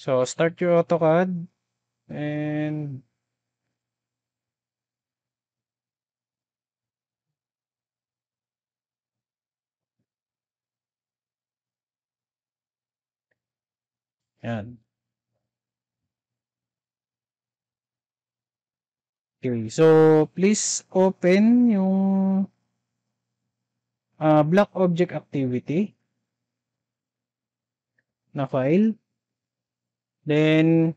So, start your AutoCAD and Yan. Okay, so please open yung uh, block object activity na file. Then,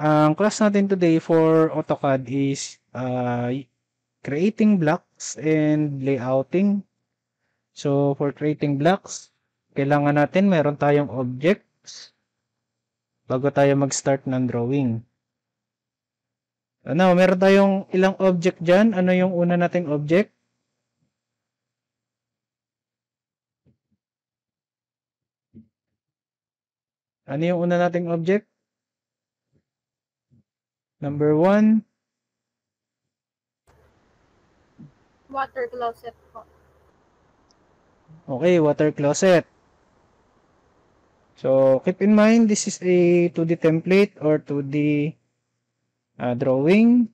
ang class natin today for AutoCAD is uh, creating blocks and layouting. So, for creating blocks, kailangan natin meron tayong objects bago tayo mag-start ng drawing. Ano, meron tayong ilang object dyan. Ano yung una nating object? Ano yung una nating object? Number one. Water closet po. Okay, water closet. So, keep in mind, this is a 2D template or 2D uh, drawing.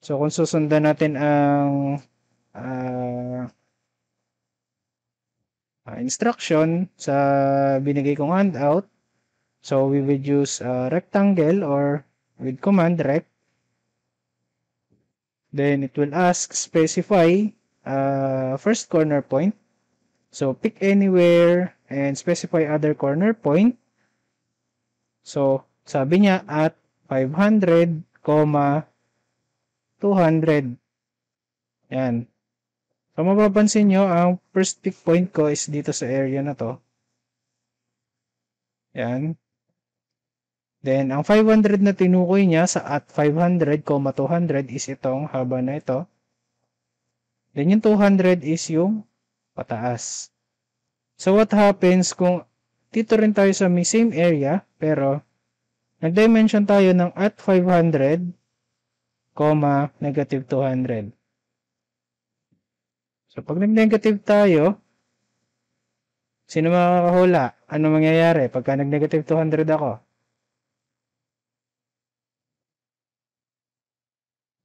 So, kung susundan natin ang uh, uh, instruction sa binigay kong handout, so we will use a rectangle or with command rect. Then it will ask specify uh, first corner point. So pick anywhere and specify other corner point. So sabi niya at 500, 200. Yan. So mapapansin nyo, ang first pick point ko is dito sa area na to. Yan. Then, ang 500 na tinukoy niya sa at 500, 200 is itong haba na ito. Then, yung 200 is yung pataas. So, what happens kung dito rin tayo sa same area, pero nag-dimension tayo ng at 500, negative 200. So, pag nag-negative tayo, sino makakahula? Ano mangyayari pagka nag-negative 200 ako?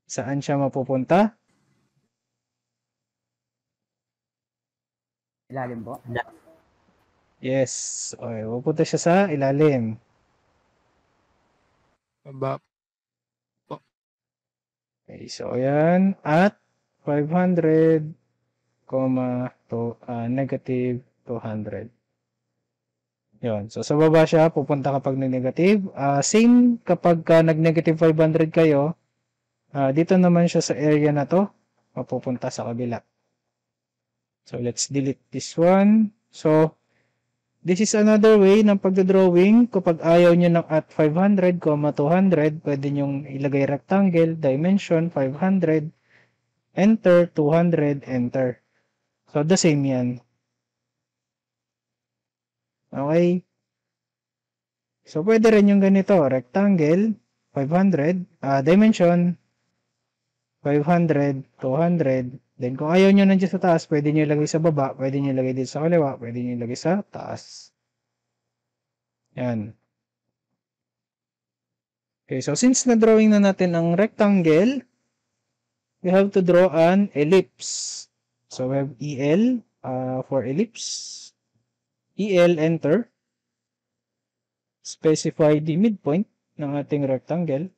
Saan siya mapupunta? Ilalim po. Yes. Okay, pupunta siya sa ilalim. Baba. Okay, so ayan. At 500, comma, to, uh, negative 200. Yun. So, sa baba siya, pupunta kapag nag-negative. Uh, same kapag ka nag-negative 500 kayo, Uh, dito naman siya sa area na to, mapupunta sa kabila. So, let's delete this one. So, this is another way ng pagdodrawing. Kapag ayaw nyo ng at 500, 200, pwede nyong ilagay rectangle, dimension, 500, enter, 200, enter. So, the same yan. Okay. So, pwede rin yung ganito, rectangle, 500, uh, dimension, 500, 200. Then kung ayaw nyo nandiyan sa taas, pwede nyo ilagay sa baba, pwede nyo ilagay dito sa kaliwa, pwede nyo ilagay sa taas. Yan. Okay, so since na-drawing na natin ang rectangle, we have to draw an ellipse. So we have EL uh, for ellipse. EL, enter. Specify the midpoint ng ating rectangle.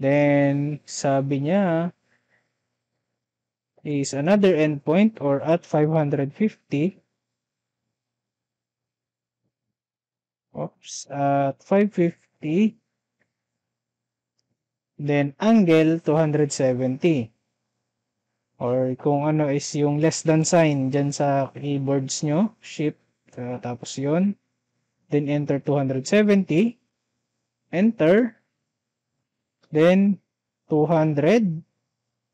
Then, sabi niya, is another endpoint or at 550. Oops, at 550. Then, angle 270. Or kung ano is yung less than sign dyan sa keyboards nyo, shift, uh, tapos yon Then, enter 270. Enter. Then, 200,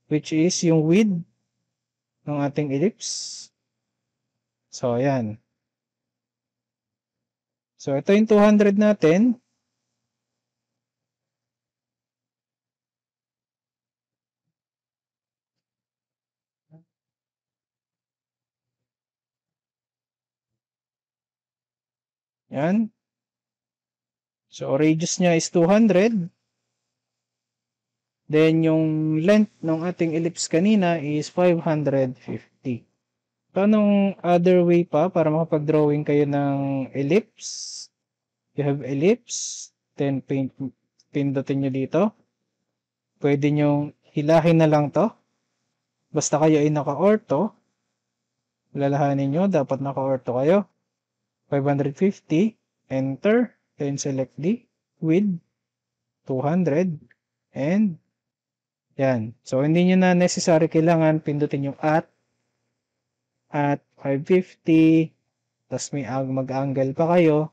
which is yung width ng ating ellipse. So, ayan. So, ito yung 200 natin. Yan. So, radius niya is 200. Then, yung length ng ating ellipse kanina is 550. So, anong other way pa para makapag-drawing kayo ng ellipse? You have ellipse. Then, paint, pindutin nyo dito. Pwede nyo hilahin na lang to. Basta kayo ay naka-ortho. Lalahanin nyo, dapat naka-ortho kayo. 550. Enter. Then, select the width. 200. And, yan. So, hindi nyo na necessary kailangan pindutin yung at at 550 tapos may mag-angle pa kayo.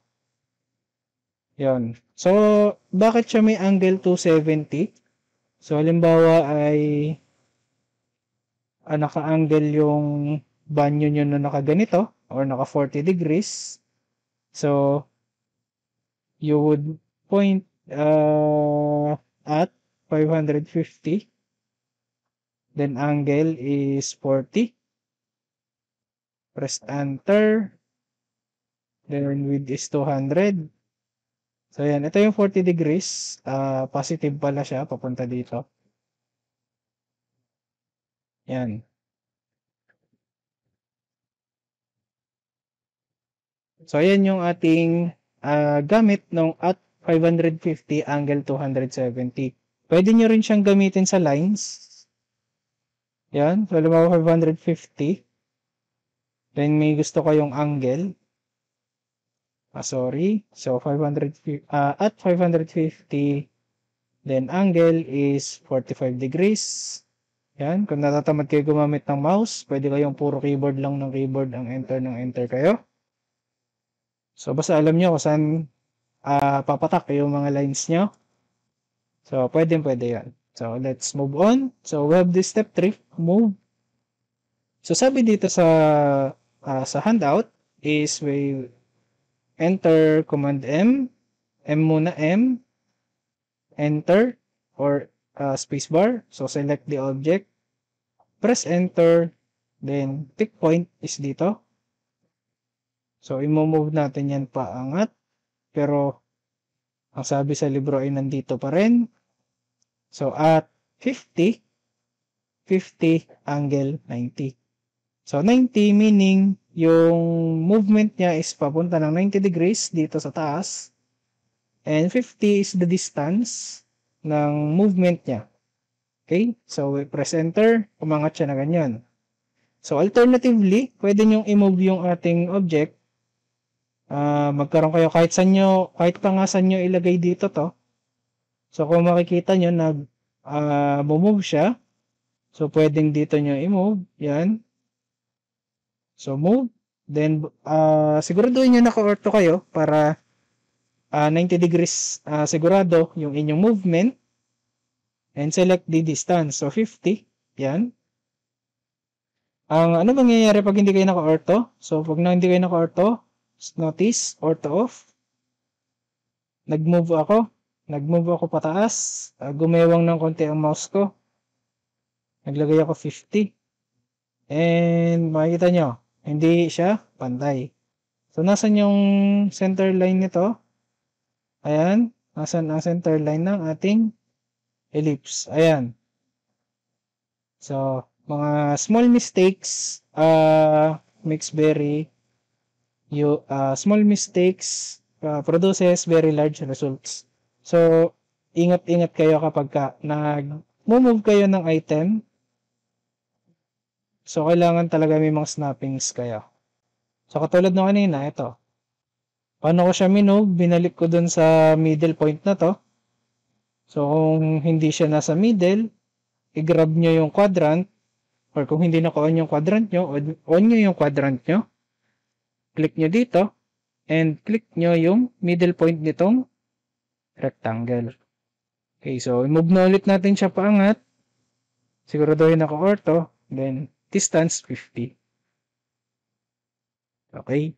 Yon so bakit siya may angle 270 so halimbawa ay ah, naka-angle yung banyo nyo na nakaganito or naka 40 degrees. So you would point uh, at 550 then angle is 40 press enter. Then width is 200 so yan ito yung 40 degrees. Uh, positive pala siya papunta dito. Yan so yan yung ating uh, gamit ng at 550 angle 270 pwede nyo rin siyang gamitin sa lines yan so halimbawa 550 Then may gusto kayong angle. Ah, sorry. So 550 uh, at 550 then angle is 45 degrees. Yan, kung natatamad kayo gumamit ng mouse, pwede kayong puro keyboard lang ng keyboard ang enter ng enter kayo. So basta alam niyo kung saan uh, papatak yung mga lines niyo. So pwede pwede 'yan. So let's move on. So we have this step 3, move. So sabi dito sa uh, sa handout is we enter command M, M muna M, enter or uh, spacebar. So select the object, press enter, then pick point is dito. So i-move natin yan paangat. Pero ang sabi sa libro ay nandito pa rin. So at 50, 50 angle 90. So, 90 meaning yung movement niya is papunta ng 90 degrees dito sa taas. And 50 is the distance ng movement niya. Okay? So, we press enter, umangat siya na ganyan. So, alternatively, pwede nyong i-move yung ating object. Uh, magkaroon kayo kahit saan nyo, kahit pa nga saan nyo ilagay dito to. So, kung makikita nyo, nag uh, move siya. So, pwedeng dito nyo i-move. Yan. So, move. Then, uh, siguraduhin nyo naka-ortho kayo para uh, 90 degrees uh, sigurado yung inyong movement. And select the distance. So, 50. Yan. Ang ano mangyayari pag hindi kayo naka-ortho? So, pag hindi kayo naka-ortho, notice, ortho off. Nag-move ako. Nag-move ako pataas. Uh, gumewang ng konti ang mouse ko. Naglagay ako 50. And makikita nyo, hindi siya pantay. So, nasan yung center line nito? Ayan. Nasan ang center line ng ating ellipse? Ayan. So, mga small mistakes uh, makes very you uh, small mistakes uh, produces very large results. So, ingat-ingat kayo kapag ka nag-move kayo ng item So, kailangan talaga may mga snappings kayo. So, katulad ng kanina, ito. Paano ko siya minove? Binalik ko dun sa middle point na to. So, kung hindi siya nasa middle, i-grab nyo yung quadrant. Or kung hindi naka-on yung quadrant nyo, on nyo yung quadrant nyo. Click nyo dito. And click nyo yung middle point nitong rectangle. Okay, so, i-move na ulit natin siya paangat. Siguraduhin naka-ortho. Then, distance 50. Okay.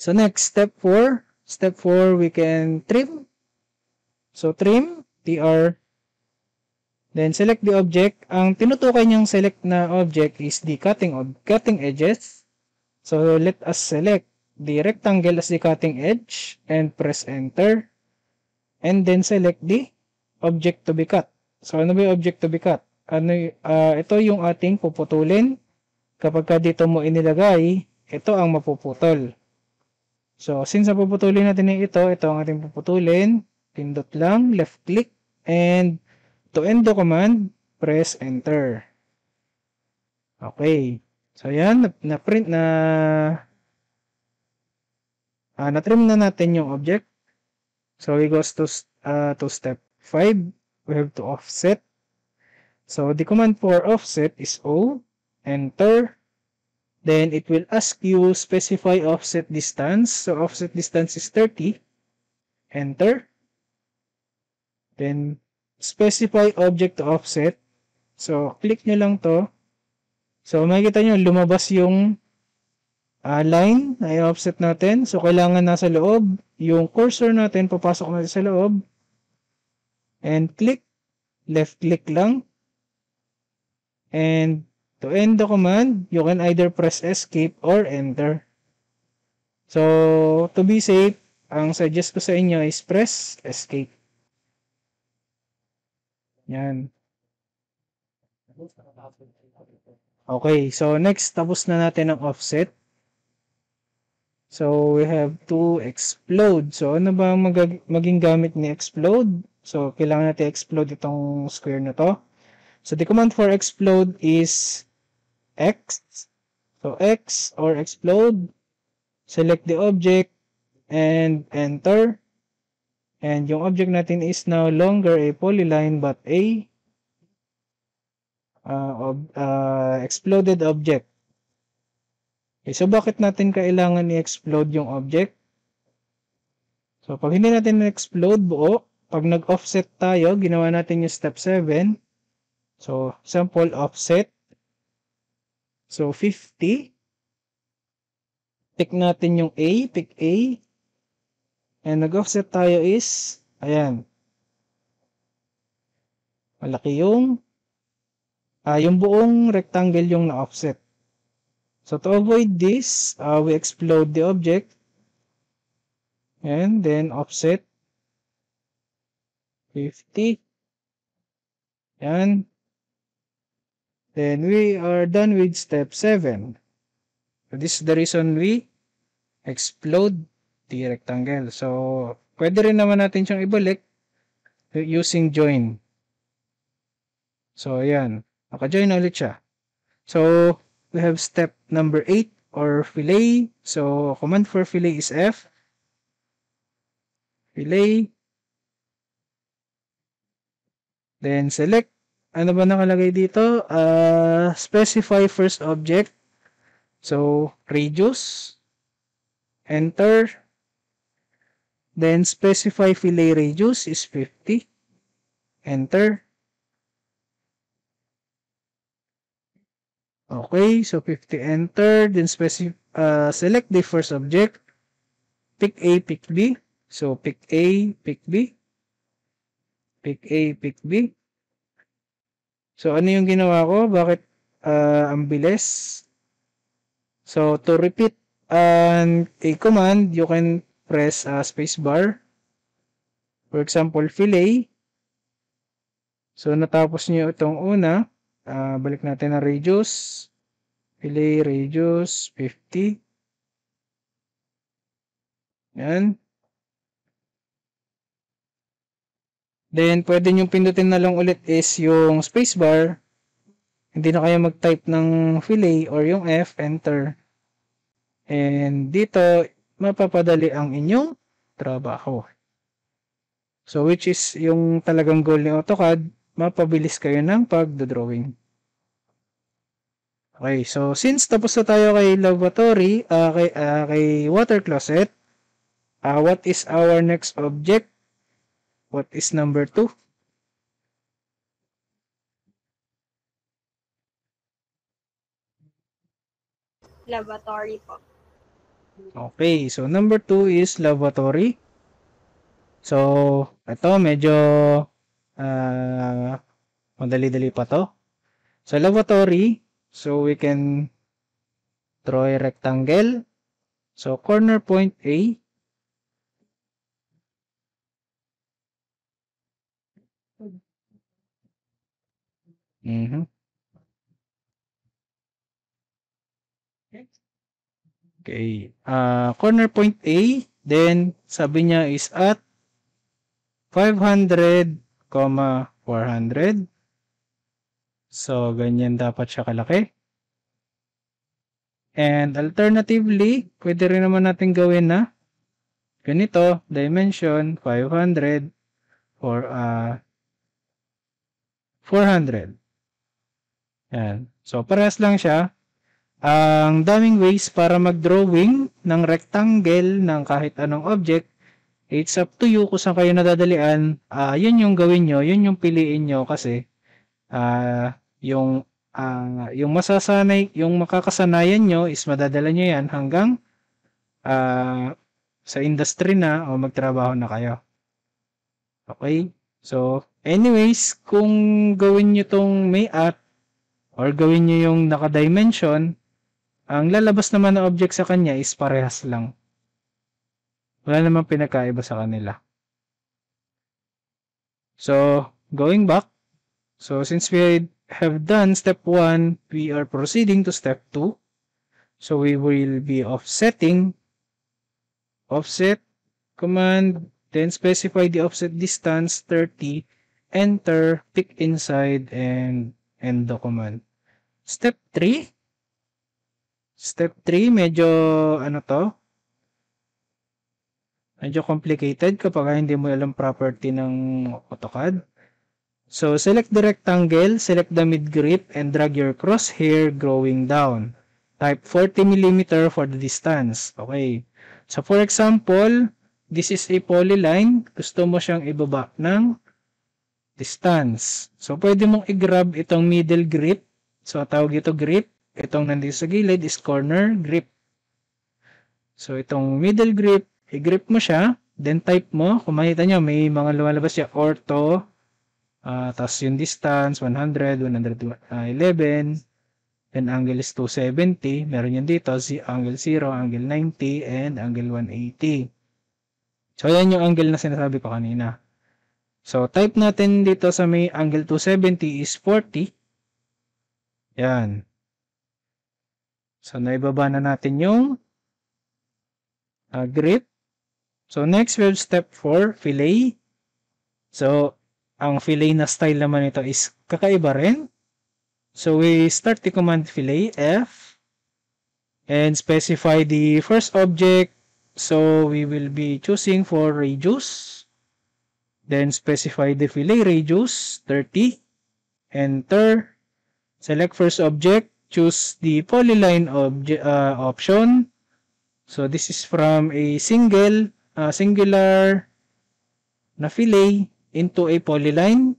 So next, step 4. Step 4, we can trim. So trim, TR. Then select the object. Ang tinutukoy niyang select na object is the cutting of cutting edges. So let us select the rectangle as the cutting edge and press enter. And then select the object to be cut. So ano ba yung object to be cut? Ano, uh, ito yung ating puputulin. Kapag ka dito mo inilagay, ito ang mapuputol. So since napuputulin natin ito, ito ang ating puputulin. Pindot lang, left click, and to end the command, press enter. Okay. So yan, na-print na uh, na-trim na natin yung object. So we goes to uh, to step 5. We have to offset. So the command for offset is O, enter. Then it will ask you specify offset distance. So offset distance is 30. Enter. Then specify object to offset. So click nyo lang to. So, makikita nyo, lumabas yung uh, line na i-offset natin. So, kailangan nasa loob. Yung cursor natin, papasok natin sa loob. And click. Left click lang. And to end the command, you can either press escape or enter. So, to be safe, ang suggest ko sa inyo is press escape. Yan. Okay, so next, tapos na natin ang offset. So, we have to explode. So, ano ba mag maging gamit ni explode? So, kailangan natin explode itong square na to. So, the command for explode is X. So, X or explode. Select the object and enter. And yung object natin is no longer a polyline but a uh, ob, uh, exploded object. Okay, so bakit natin kailangan i-explode yung object? So pag hindi natin na-explode buo, pag nag-offset tayo, ginawa natin yung step 7. So sample offset. So 50. Pick natin yung A, pick A. And nag-offset tayo is, ayan. Malaki yung uh, yung buong rectangle yung na-offset. So to avoid this, uh, we explode the object and then offset 50. Yan. Then we are done with step 7. So this is the reason we explode the rectangle. So pwede rin naman natin siyang ibalik using join. So ayan. Naka-join na ulit siya. So, we have step number 8 or fillet. So, command for fillet is F. Fillet. Then, select. Ano ba nakalagay dito? Uh, specify first object. So, radius. Enter. Then, specify fillet radius is 50. Enter. Okay, so 50 enter, then specify, uh, select the first object, pick A, pick B. So pick A, pick B. Pick A, pick B. So ano yung ginawa ko? Bakit uh, ang bilis? So to repeat an a command, you can press uh, space bar. For example, fillet. So natapos niyo itong una. Uh, balik natin ang radius. Fillet radius 50. Yan. Then, pwede nyo pindutin na lang ulit is yung spacebar. Hindi na kayo mag-type ng fillet or yung F, enter. And dito, mapapadali ang inyong trabaho. So, which is yung talagang goal ni AutoCAD, mapabilis kayo ng pagdodrawing. Okay, so since tapos na tayo kay lavatory, uh, kay, uh, kay water closet, uh, what is our next object? What is number 2? Lavatory po. Okay, so number 2 is lavatory. So, ito medyo uh, madali-dali pa to. So, lavatory, so we can draw a rectangle. So, corner point A. Mhm. Okay. Uh, corner point A, then sabi niya is at 500, 400. So, ganyan dapat siya kalaki. And alternatively, pwede rin naman natin gawin na ganito, dimension 500 for uh, 400. Yan. So, parehas lang siya. Ang daming ways para mag-drawing ng rectangle ng kahit anong object. It's up to you kung saan kayo nadadalian. Uh, yun yung gawin nyo. Yun yung piliin nyo kasi uh, yung uh, yung masasanay, yung makakasanayan nyo is madadala nyo yan hanggang uh, sa industry na o magtrabaho na kayo. Okay? So, anyways, kung gawin nyo tong may at or gawin nyo yung naka-dimension, ang lalabas naman na object sa kanya is parehas lang. Wala namang pinakaiba sa kanila. So, going back, so since we have done step 1, we are proceeding to step 2. So, we will be offsetting, offset, command, then specify the offset distance 30, enter, pick inside, and end the command. Step 3, Step 3, medyo ano to? Medyo complicated kapag hindi mo alam property ng AutoCAD. So, select the rectangle, select the mid-grip, and drag your crosshair growing down. Type 40 mm for the distance. Okay. So, for example, this is a polyline. Gusto mo siyang ibaba ng distance. So, pwede mong i-grab itong middle grip. So, tawag ito grip. Itong nandito sa gilid is corner grip. So, itong middle grip, i-grip mo siya, then type mo, kung makita nyo, may mga lumalabas siya, ortho, uh, tapos yung distance, 100, 111, then angle is 270, meron yan dito, si angle 0, angle 90, and angle 180. So, yan yung angle na sinasabi ko kanina. So, type natin dito sa may angle 270 is 40. Yan. So, naibaba na natin yung uh, grip. So, next we have step 4, fillet. So, ang fillet na style naman ito is kakaiba rin. So, we start the command fillet, F, and specify the first object. So, we will be choosing for radius. Then, specify the fillet radius, 30. Enter. Select first object choose the polyline uh, option. So this is from a single, uh, singular na fillet into a polyline.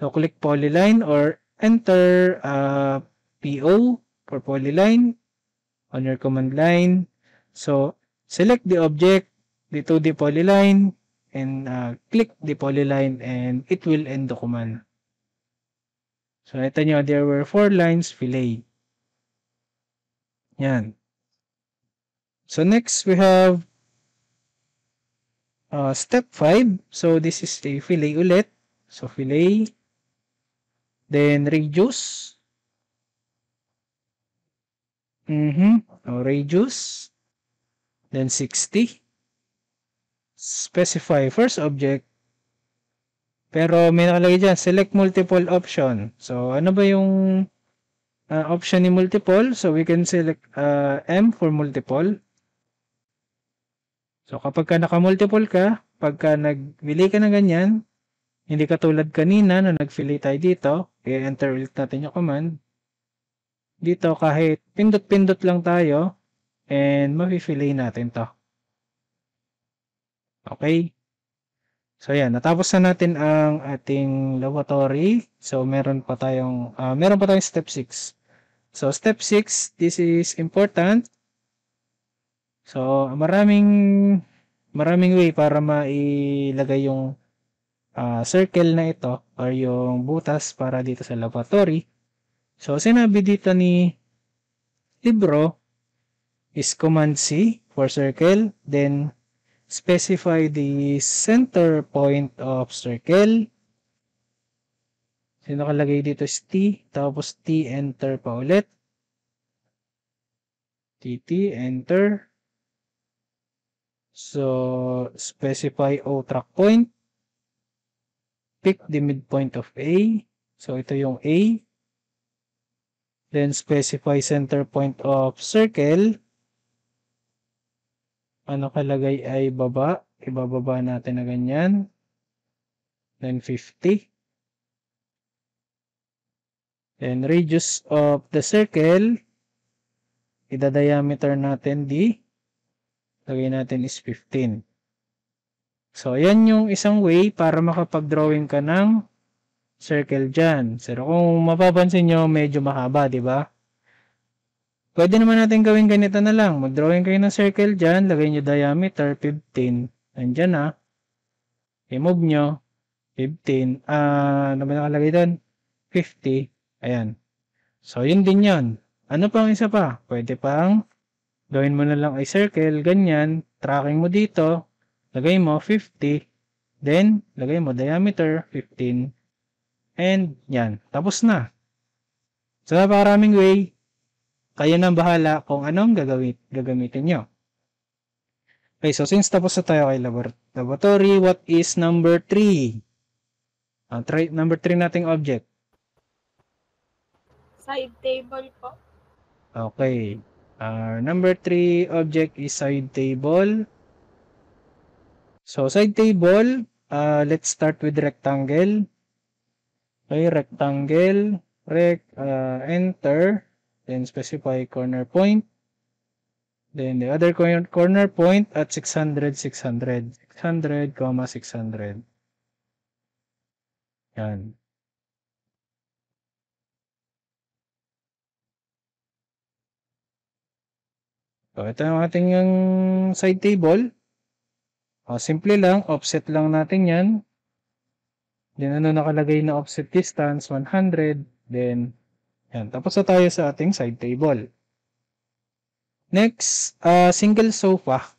So click polyline or enter uh, PO for polyline on your command line. So select the object, the 2D polyline, and uh, click the polyline and it will end the command. So, ito nyo, there were four lines fillet. Yan. So, next we have uh, step 5. So, this is a fillet ulit. So, fillet. Then, reduce. Mm-hmm. Oh, reduce. Then, 60. Specify first object pero may nakalagay dyan, select multiple option. So, ano ba yung uh, option ni multiple? So, we can select uh, M for multiple. So, kapag ka naka-multiple ka, pagka nag-delay ka na ganyan, hindi katulad kanina na nag-fillet tayo dito, i-enter ulit natin yung command. Dito, kahit pindot-pindot lang tayo, and mapi-fillet natin to. Okay? So yan, natapos na natin ang ating laboratory. So meron pa tayong uh, meron pa tayong step 6. So step 6, this is important. So maraming maraming way para mailagay yung uh, circle na ito or yung butas para dito sa laboratory. So sinabi dito ni libro is Command C for circle. Then, specify the center point of circle. So, nakalagay dito is T. Tapos T, enter pa ulit. TT, enter. So, specify O track point. Pick the midpoint of A. So, ito yung A. Then, specify center point of circle. Ano kalagay ay baba. Ibababa natin na ganyan. Then, 50. Then, radius of the circle. Ida-diameter natin D. Lagay natin is 15. So, yan yung isang way para makapag-drawing ka ng circle dyan. Pero kung mapapansin nyo, medyo mahaba, di ba? Pwede naman natin gawin ganito na lang. Mag-drawing kayo ng circle dyan, lagay nyo diameter 15. Nandyan na. I-move nyo. 15. Ah, uh, ano ba nakalagay doon? 50. Ayan. So, yun din yun. Ano pang isa pa? Pwede pang gawin mo na lang ay circle, ganyan. Tracking mo dito. Lagay mo 50. Then, lagay mo diameter 15. And yan, tapos na. So napakaraming way, kayo nang bahala kung anong gagawin, gagamitin nyo. Okay, so since tapos na tayo kay laboratory, what is number 3? Uh, try, number 3 nating object. Side table po. Okay. Uh, number 3 object is side table. So side table, uh, let's start with rectangle. Okay, rectangle, rec, uh, enter, then specify corner point. Then the other corner point at 600, 600, 600, comma 600. Yan. So, ito yung ating yung side table. O, simple lang, offset lang natin yan. Then ano nakalagay na offset distance 100. Then yan, tapos na tayo sa ating side table. Next, uh, single sofa.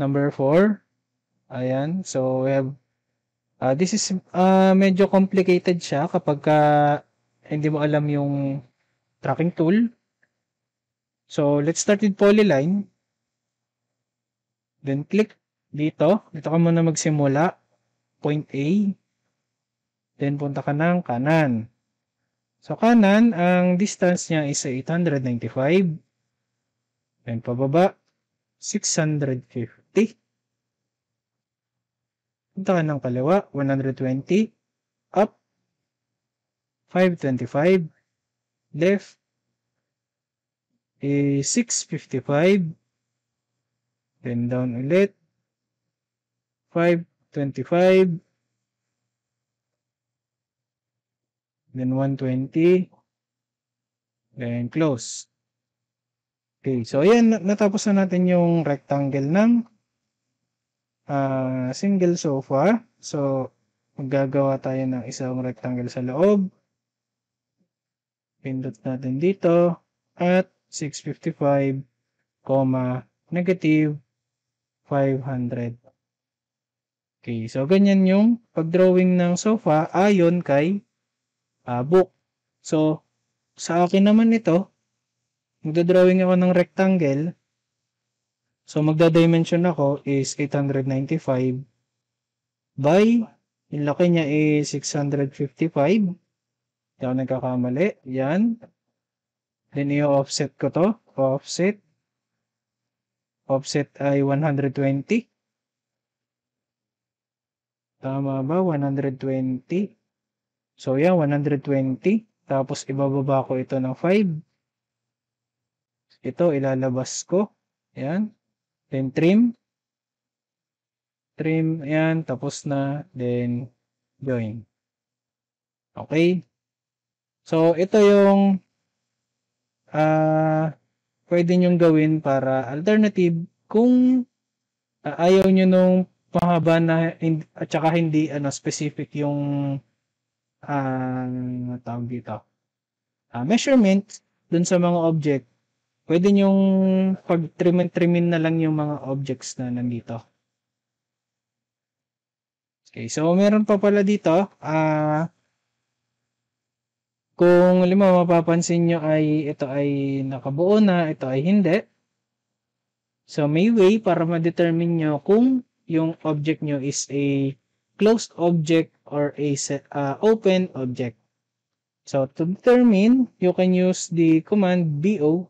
Number 4. Ayan, so we have uh, this is uh, medyo complicated siya kapag uh, hindi mo alam yung tracking tool. So, let's start with polyline. Then click dito. Dito ka muna magsimula. Point A. Then, punta ka ng kanan. So, kanan, ang distance niya is 895. Then, pababa, 650. Punta ka ng kaliwa, 120. Up, 525. Left, is 655. Then, down ulit, 525. then 120, then close. Okay, so ayan, natapos na natin yung rectangle ng uh, single sofa. So, maggagawa tayo ng isang rectangle sa loob. Pindot natin dito at 655, negative 500. Okay, so ganyan yung pag-drawing ng sofa ayon kay uh, book. So, sa akin naman ito, magdodrawing ako ng rectangle. So, magda-dimension ako is 895 by, yung laki niya is 655. Hindi ako nagkakamali. Yan. Then, i-offset ko to. Offset. Offset ay 120. Tama ba? 120. So, yan, 120. Tapos, ibababa ko ito ng 5. Ito, ilalabas ko. Yan. Then, trim. Trim, yan. Tapos na. Then, join. Okay. So, ito yung uh, pwede nyong gawin para alternative kung uh, ayaw nyo nung mahaba na at saka hindi ano, specific yung uh, tawag dito, uh, measurement dun sa mga object pwede nyong pag-trim-trimin na lang yung mga objects na nandito. Okay, so meron pa pala dito, ah, uh, kung lima mapapansin nyo ay ito ay nakabuo na, ito ay hindi. So may way para ma-determine nyo kung yung object nyo is a closed object or a uh, open object. So to determine, you can use the command BO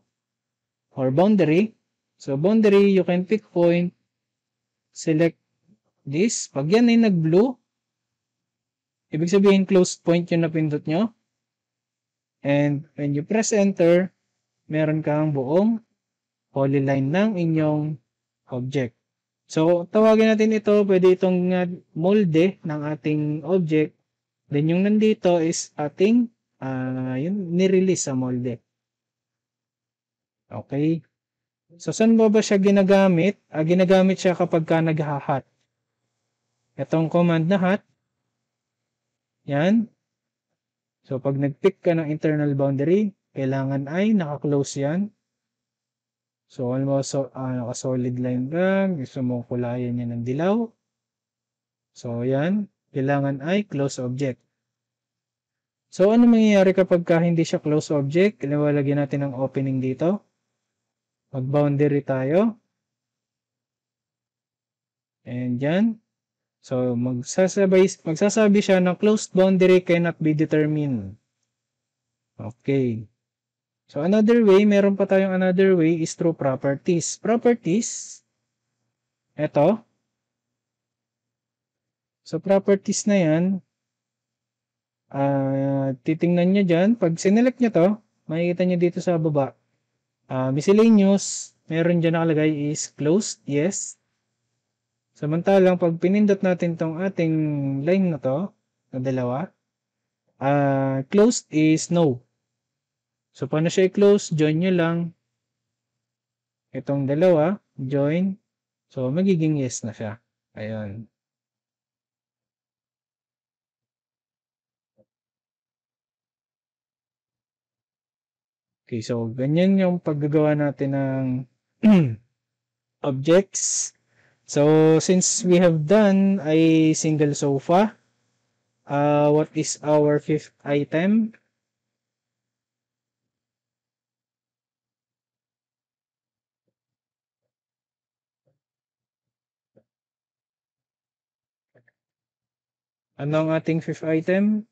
or boundary. So boundary, you can pick point, select this. Pag yan ay nag-blue, ibig sabihin closed point yung napindot nyo. And when you press enter, meron kang buong polyline ng inyong object. So, tawagin natin ito, pwede itong molde ng ating object. Then yung nandito is ating uh, yung nirelease sa molde. Okay. So, saan ba ba siya ginagamit? Uh, ginagamit siya kapag ka naghahat. Itong command na hat. Yan. So, pag nag-pick ka ng internal boundary, kailangan ay naka-close yan. So, almost so, uh, naka-solid line lang. Gusto mo kulayan yan ng dilaw. So, yan. Kailangan ay close object. So, ano mangyayari kapag ka hindi siya close object? Ilalagyan natin ng opening dito. Mag-boundary tayo. And yan. So, magsasabay, magsasabi siya na closed boundary cannot be determined. Okay. So, another way, meron pa tayong another way is through properties. Properties, ito. So, properties na yan, uh, titingnan nyo dyan. Pag sinelect nyo to, makikita nyo dito sa baba. Uh, miscellaneous, meron dyan nakalagay is closed, yes. Samantalang pag pinindot natin tong ating line na to, na dalawa, uh, closed is no. So, paano siya i-close? Join nyo lang itong dalawa, join. So, magiging yes na siya. Ayun. Okay, so ganyan yung paggagawa natin ng objects. So, since we have done a single sofa, uh, what is our fifth item? Ano ang ating fifth item?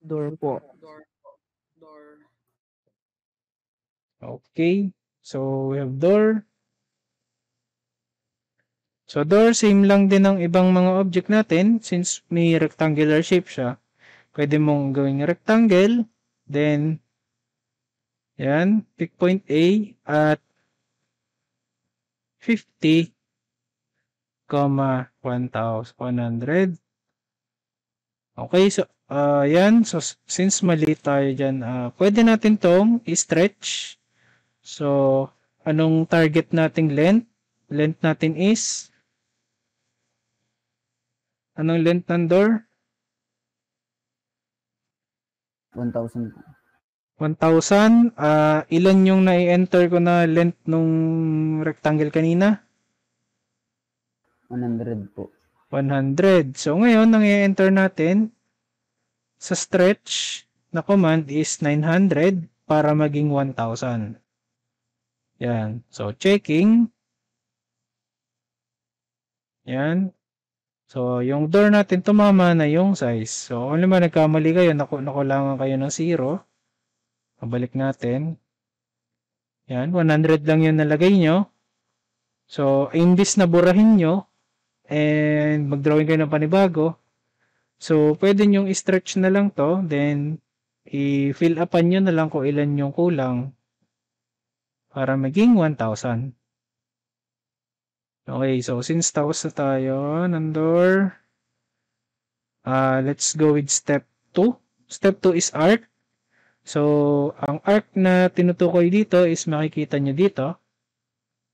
Door po. Door po. Door. Okay. So, we have door. So door, same lang din ng ibang mga object natin since may rectangular shape siya. Pwede mong gawing rectangle, then yan, pick point A at 50, 1,100. Okay, so uh, yan, so since mali tayo dyan, uh, pwede natin tong i-stretch. So, anong target nating length? Length natin is Anong length ng door? 1,000 1,000. Uh, ilan yung na-enter ko na length nung rectangle kanina? 100 po. 100. So, ngayon, nang i-enter natin sa stretch na command is 900 para maging 1,000. Yan. So, checking. Yan. So, yung door natin tumama na yung size. So, kung naman nagkamali kayo, naku nakulangan kayo ng 0. Pabalik natin. Yan, 100 lang yung nalagay nyo. So, imbis na burahin nyo, and mag-drawing kayo ng panibago, so, pwede nyo i-stretch na lang to, then, i-fill upan nyo na lang kung ilan yung kulang para maging 1,000. Okay, so since tapos na tayo ng door, uh, let's go with step 2. Step 2 is arc. So, ang arc na tinutukoy dito is makikita nyo dito.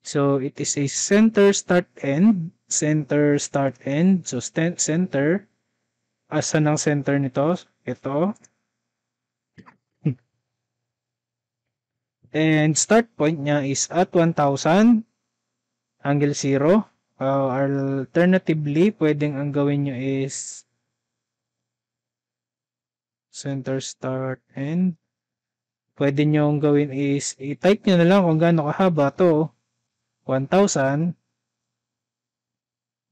So, it is a center start end. Center start end. So, center. Asa ng center nito? Ito. And start point niya is at 1,000, angle 0. Uh, alternatively, pwedeng ang gawin nyo is center start end. Pwede nyo ang gawin is i-type nyo na lang kung gaano kahaba to. 1,000.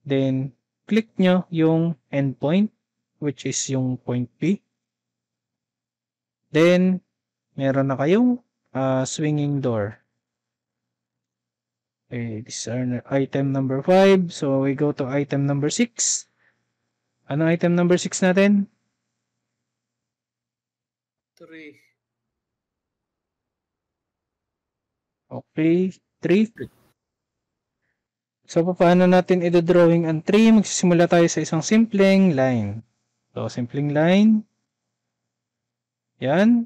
Then, click nyo yung endpoint which is yung point P. Then, meron na kayong uh, swinging door. Okay, this is our item number 5. So, we go to item number 6. Ano item number 6 natin? Three. Okay, 3. So, paano natin i-drawing ang 3? Magsisimula tayo sa isang simpleng line. So, simpleng line. Yan.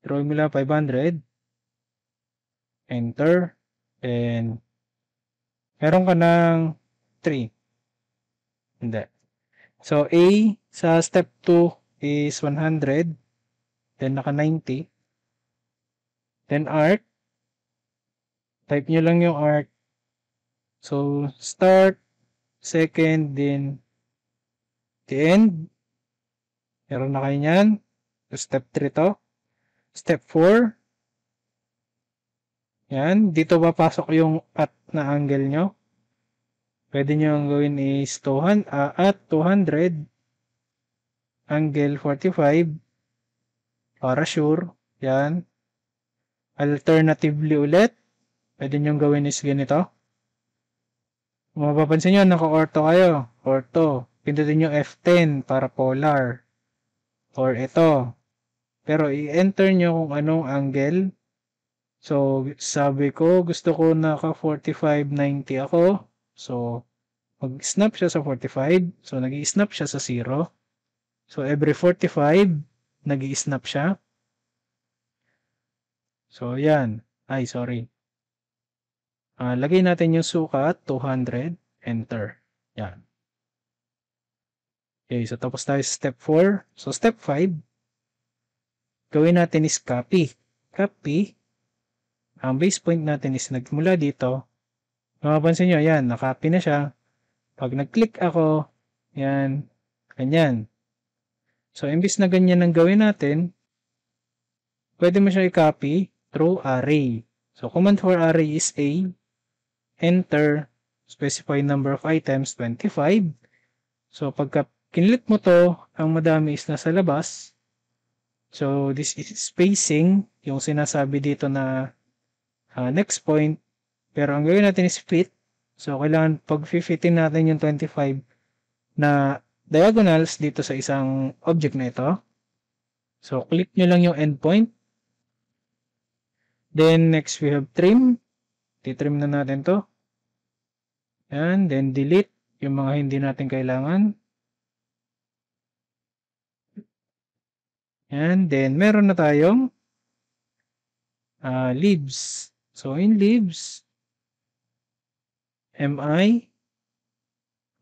Drawing mo lang 500. Enter. And, meron ka ng 3. Hindi. So, A sa step 2 is 100. Then, naka 90. Then, arc. Type nyo lang yung arc. So, start, second, then the end. Meron na kayo yan. Step 3 to. Step 4. Yan. Dito papasok yung at na angle nyo. Pwede nyo ang gawin is 200, uh, at 200 angle 45 para sure. Yan. Alternatively ulit, pwede nyo gawin is ganito. Kung mapapansin nyo, naka-ortho kayo. Ortho. Pindutin nyo F10 para polar. Or ito. Pero i-enter nyo kung anong angle. So, sabi ko, gusto ko naka 4590 ako. So, mag-snap siya sa 45. So, nag snap siya sa 0. So, every 45, nag snap siya. So, yan. Ay, sorry. Uh, lagay natin yung sukat, 200. Enter. Yan. Okay, so tapos tayo sa step 4. So step 5, gawin natin is copy. Copy. Ang base point natin is nagmula dito. Mapapansin nyo, yan, nakopy na siya. Pag nag-click ako, yan, ganyan. So, imbis na ganyan ang gawin natin, pwede mo siya i-copy through array. So, command for array is A, enter, specify number of items, 25. So, pagka kinlik mo to, ang madami is nasa labas. So, this is spacing, yung sinasabi dito na uh, next point. Pero ang gawin natin is fit. So, kailangan pag-fitting natin yung 25 na diagonals dito sa isang object na ito. So, click nyo lang yung endpoint. Then, next we have trim. Titrim na natin to. Yan. Then, delete yung mga hindi natin kailangan. And then, meron na tayong uh, leaves. So, in leaves, MI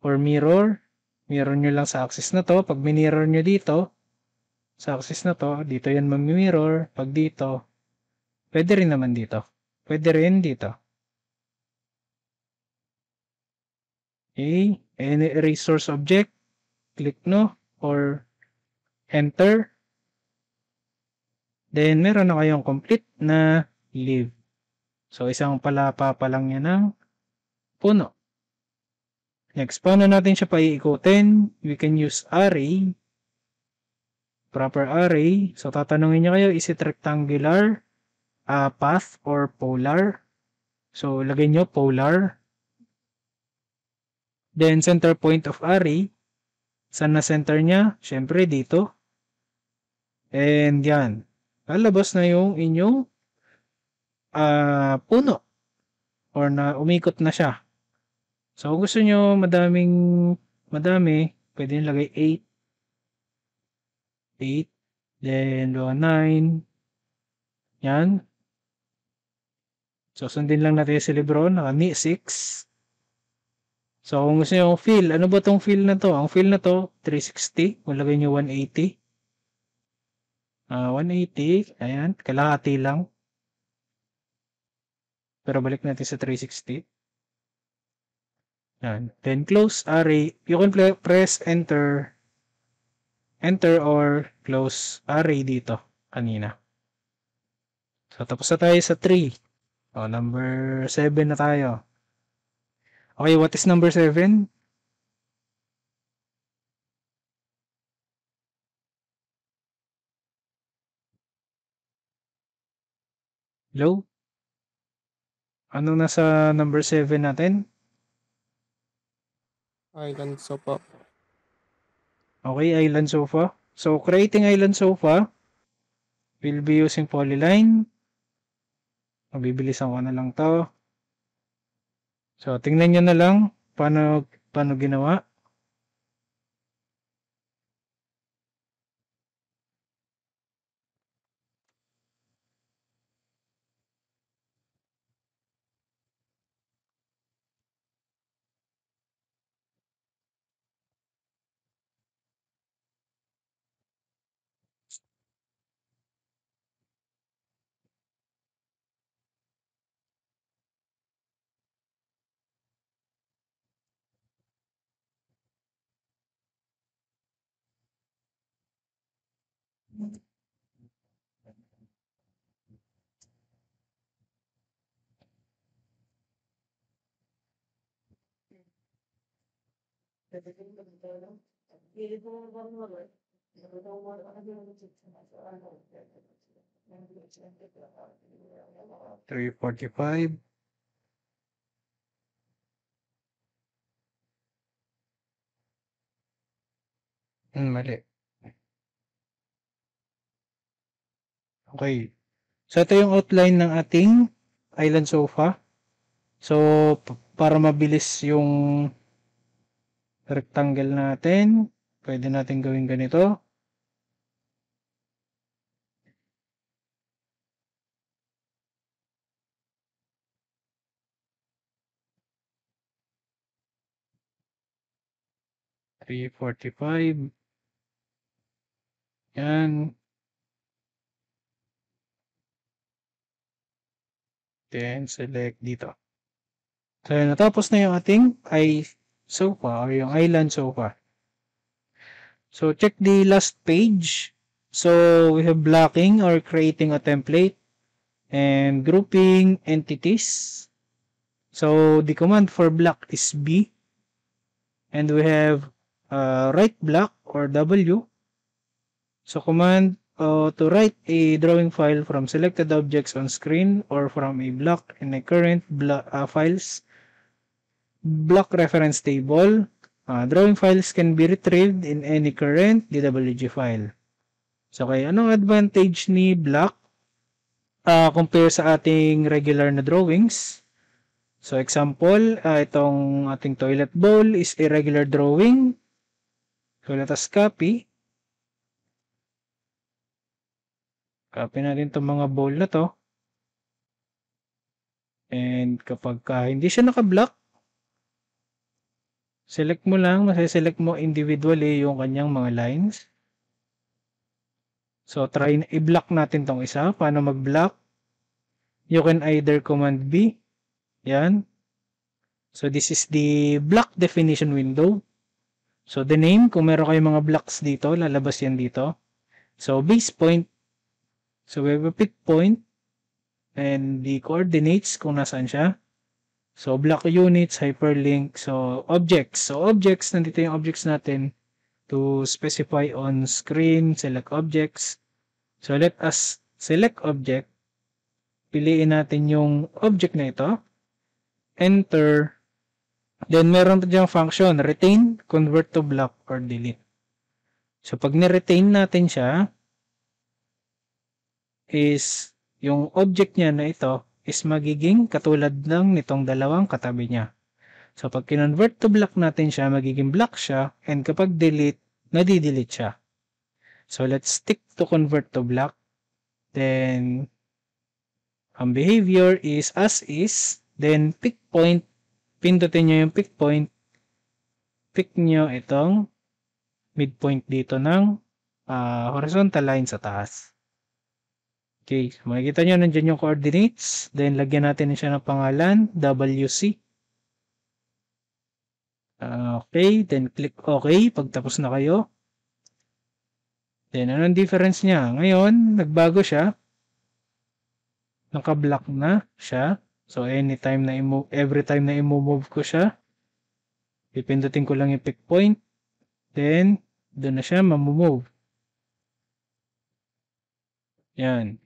or mirror, mirror nyo lang sa axis na to. Pag minirror nyo dito, sa axis na to, dito yan mag-mirror. Pag dito, pwede rin naman dito. Pwede rin dito. Okay, any resource object, click no, or enter. Then, meron na kayong complete na leaf. So, isang palapa pa lang yan ng puno. Next, paano natin siya paiikutin? We can use array. Proper array. So, tatanungin niya kayo, is it rectangular, uh, path, or polar? So, lagay nyo polar. Then, center point of array. Saan na center niya? Siyempre, dito. And yan lalabas na yung inyong uh, puno or na umikot na siya. So, kung gusto nyo madaming madami, pwede nyo lagay 8 8 then 9 yan. So sundin lang natin si Lebron. Naka 6 so kung gusto nyo fill. Ano ba tong fill na to? Ang fill na to 360 kung lagay nyo 180 Ah, 180. Ayan, kalahati lang. Pero balik natin sa 360. Yan. Then close array. You can press enter. Enter or close array dito kanina. So tapos na tayo sa 3. O, number 7 na tayo. Okay, what is number 7? Hello? Ano nasa number 7 natin? Island sofa. Okay, island sofa. So, creating island sofa, we'll be using polyline. Mabibilisan ko na lang to. So, tingnan nyo na lang paano, paano ginawa. Three forty-five. Hmm, mali. Okay. So, ito yung outline ng ating island sofa. So, para mabilis yung rectangle natin, pwede natin gawin ganito. Three forty-five. Yan. Then, select dito. So, natapos na yung ating i sofa or yung island sofa. So, check the last page. So, we have blocking or creating a template and grouping entities. So, the command for block is B. And we have uh, right block or W. So, command uh, to write a drawing file from selected objects on screen or from a block in a current uh, files block reference table. Uh, drawing files can be retrieved in any current DWG file. So, kaya anong advantage ni block uh, compare sa ating regular na drawings? So, example, uh, itong ating toilet bowl is a regular drawing. So, let us copy. Copy natin itong mga bowl na to. And kapag ka hindi siya naka-block, select mo lang, masiselect mo individually yung kanyang mga lines. So, try i-block natin tong isa. Paano mag-block? You can either command B. Yan. So, this is the block definition window. So, the name, kung meron kayong mga blocks dito, lalabas yan dito. So, base point. So, we have a pick point. And the coordinates, kung nasaan siya. So, block units, hyperlink. So, objects. So, objects, nandito yung objects natin to specify on screen, select objects. So, let us select object. Piliin natin yung object na ito. Enter. Then, meron pa diyang function, retain, convert to block, or delete. So, pag ni-retain natin siya, is yung object niya na ito is magiging katulad ng nitong dalawang katabi niya. So, pag kinonvert to block natin siya, magiging block siya, and kapag delete, nadidelete siya. So, let's stick to convert to block. Then, ang behavior is as is, then pick point, pindutin nyo yung pick point, pick nyo itong midpoint dito ng uh, horizontal line sa taas. Okay, makikita nyo nandiyan yung coordinates. Then, lagyan natin siya ng pangalan, WC. Ah, okay, then click OK pag tapos na kayo. Then, anong difference niya? Ngayon, nagbago siya. Naka-block na siya. So, anytime na i-move, every time na i-move ko siya, pipindutin ko lang yung pick point. Then, doon na siya mamumove. Yan.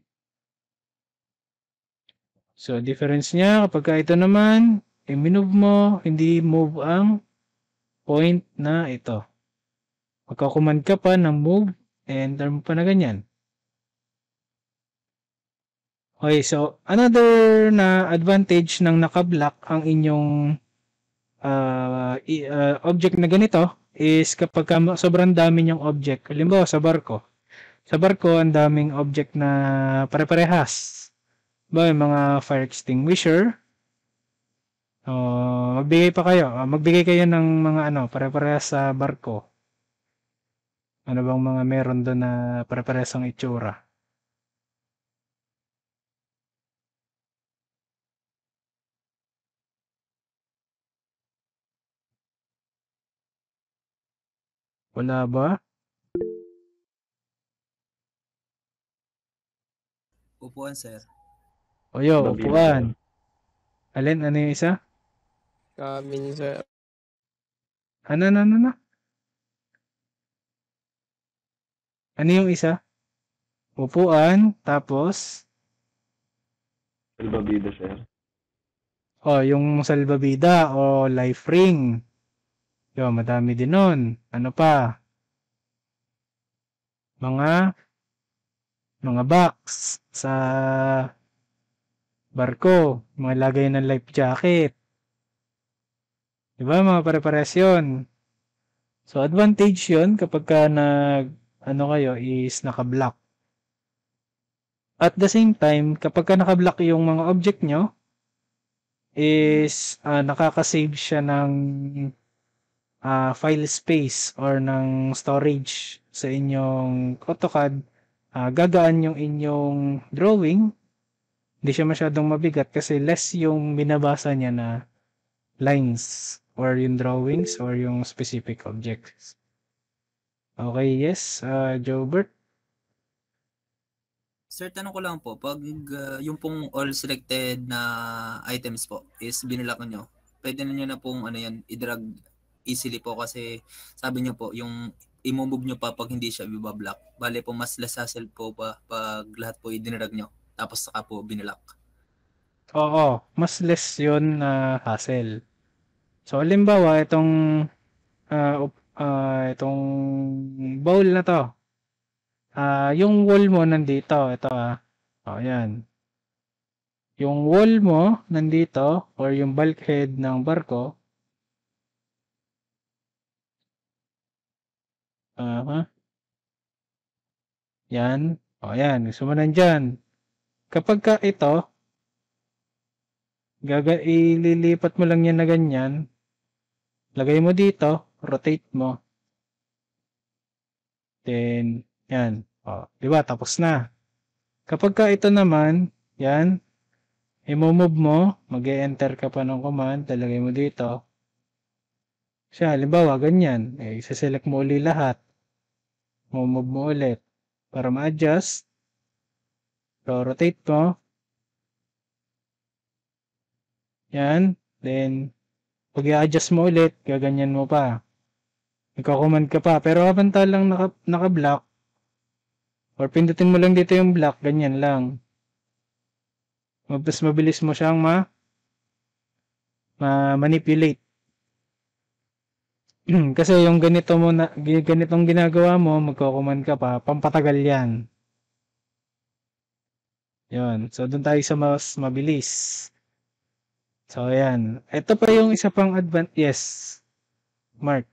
So, difference niya, kapag ka ito naman, i-move mo, hindi move ang point na ito. Magkakuman ka pa ng move, enter mo pa na ganyan. Okay, so another na advantage ng naka-block ang inyong uh, uh, object na ganito is kapag ka sobrang dami niyong object. Halimbawa sa barko. Sa barko, ang daming object na pare-parehas. Ba, mga fire extinguisher. Uh, magbigay pa kayo. Uh, magbigay kayo ng mga ano, pare-parehas sa barko. Ano bang mga meron doon na pare-parehas ang itsura? Wala ba? Upuan, sir. O yo, Babila. upuan. Alin, ano yung isa? Cabin, sir. Ano, ano, ano, ano? Ano yung isa? Upuan, tapos, Salbabida, sir. oh, yung salbabida o life ring. Yo, madami din nun. Ano pa? Mga, mga box sa barko. Mga lagay ng life jacket. Diba, mga pare-pares yun. So, advantage yun kapag ka nag, ano kayo, is naka-block. At the same time, kapag ka naka-block yung mga object nyo, is ah, nakaka-save siya ng ah, file space or ng storage sa inyong AutoCAD. Ah, gagaan yung inyong drawing. Hindi siya masyadong mabigat kasi less yung binabasa niya na lines or yung drawings or yung specific objects. Okay, yes, uh, Jobert. Sir, tanong ko lang po, pag uh, yung pong all selected na items po is binilak nyo, pwede na nyo na pong ano yan, i-drag easily po kasi sabi nyo po, yung i-move nyo pa pag hindi siya ibablock. Bale po, mas less hassle po pa pag lahat po i-dinrag nyo. Tapos saka po binilak. Oo, mas less yun na hassle. So, halimbawa, itong up- ah, itong bowl na to. Ah, yung wall mo nandito, ito ah. Oh, yan. Yung wall mo nandito or yung bulkhead ng barko. Aha. Yan. O, yan. Gusto mo nandyan. Kapag ka ito, gaga ililipat mo lang yan na ganyan. Lagay mo dito, rotate mo. Then, yan. O, di ba? Tapos na. Kapag ka ito naman, yan, i-move mo, mag enter ka pa ng command, lalagay mo dito. Siya, halimbawa, ganyan. Eh, isa-select mo uli lahat. Move mo ulit. Para ma-adjust. So, rotate mo. Yan. Then, pag i-adjust mo ulit, gaganyan mo pa. Ikaw-command ka pa. Pero habang talang naka, naka-block, or pindutin mo lang dito yung block, ganyan lang. Mas mabilis mo siyang ma, ma manipulate. Kasi yung ganito mo na, ganitong ginagawa mo, magko-command ka pa, pampatagal yan. Yun. So, doon tayo sa mas mabilis. So, ayan. Ito pa yung isa pang advantage. Yes. Mark.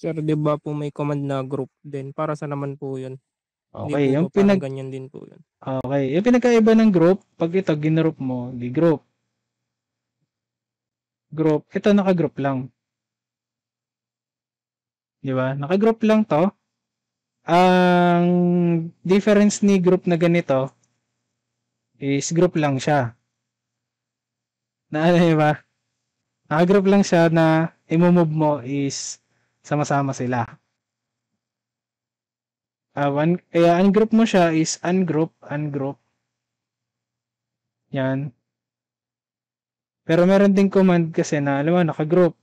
Sir, di ba po may command na group din? Para sa naman po yun? Okay. Yung pinag, ganyan din po yun? okay. Yung pinagkaiba ng group, pag ito, ginroup mo, di group. Group. Ito, naka-group lang. Di ba? Naka-group lang to. Ang difference ni group na ganito is group lang siya. Na ano ba? Naka-group lang siya na imumove mo is sama-sama sila. Uh, one, kaya ungroup mo siya is ungroup, ungroup. Yan. Pero meron ding command kasi na, alam mo, naka-group.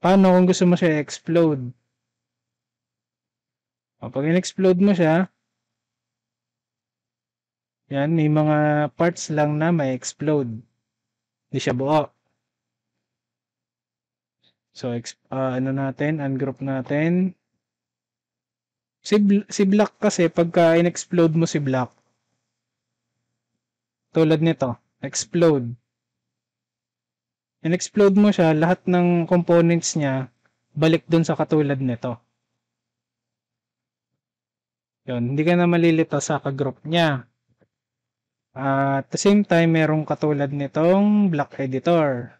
Paano kung gusto mo siya explode? O, pag in-explode mo siya, yan, may mga parts lang na may explode. Hindi siya buo. So, uh, ano natin, ungroup natin. Si, si Black kasi, pagka in-explode mo si Black, tulad nito, explode. In-explode mo siya, lahat ng components niya, balik dun sa katulad nito. Yun, hindi ka na malilito sa kagroup niya. Uh, at the same time, merong katulad nitong block editor.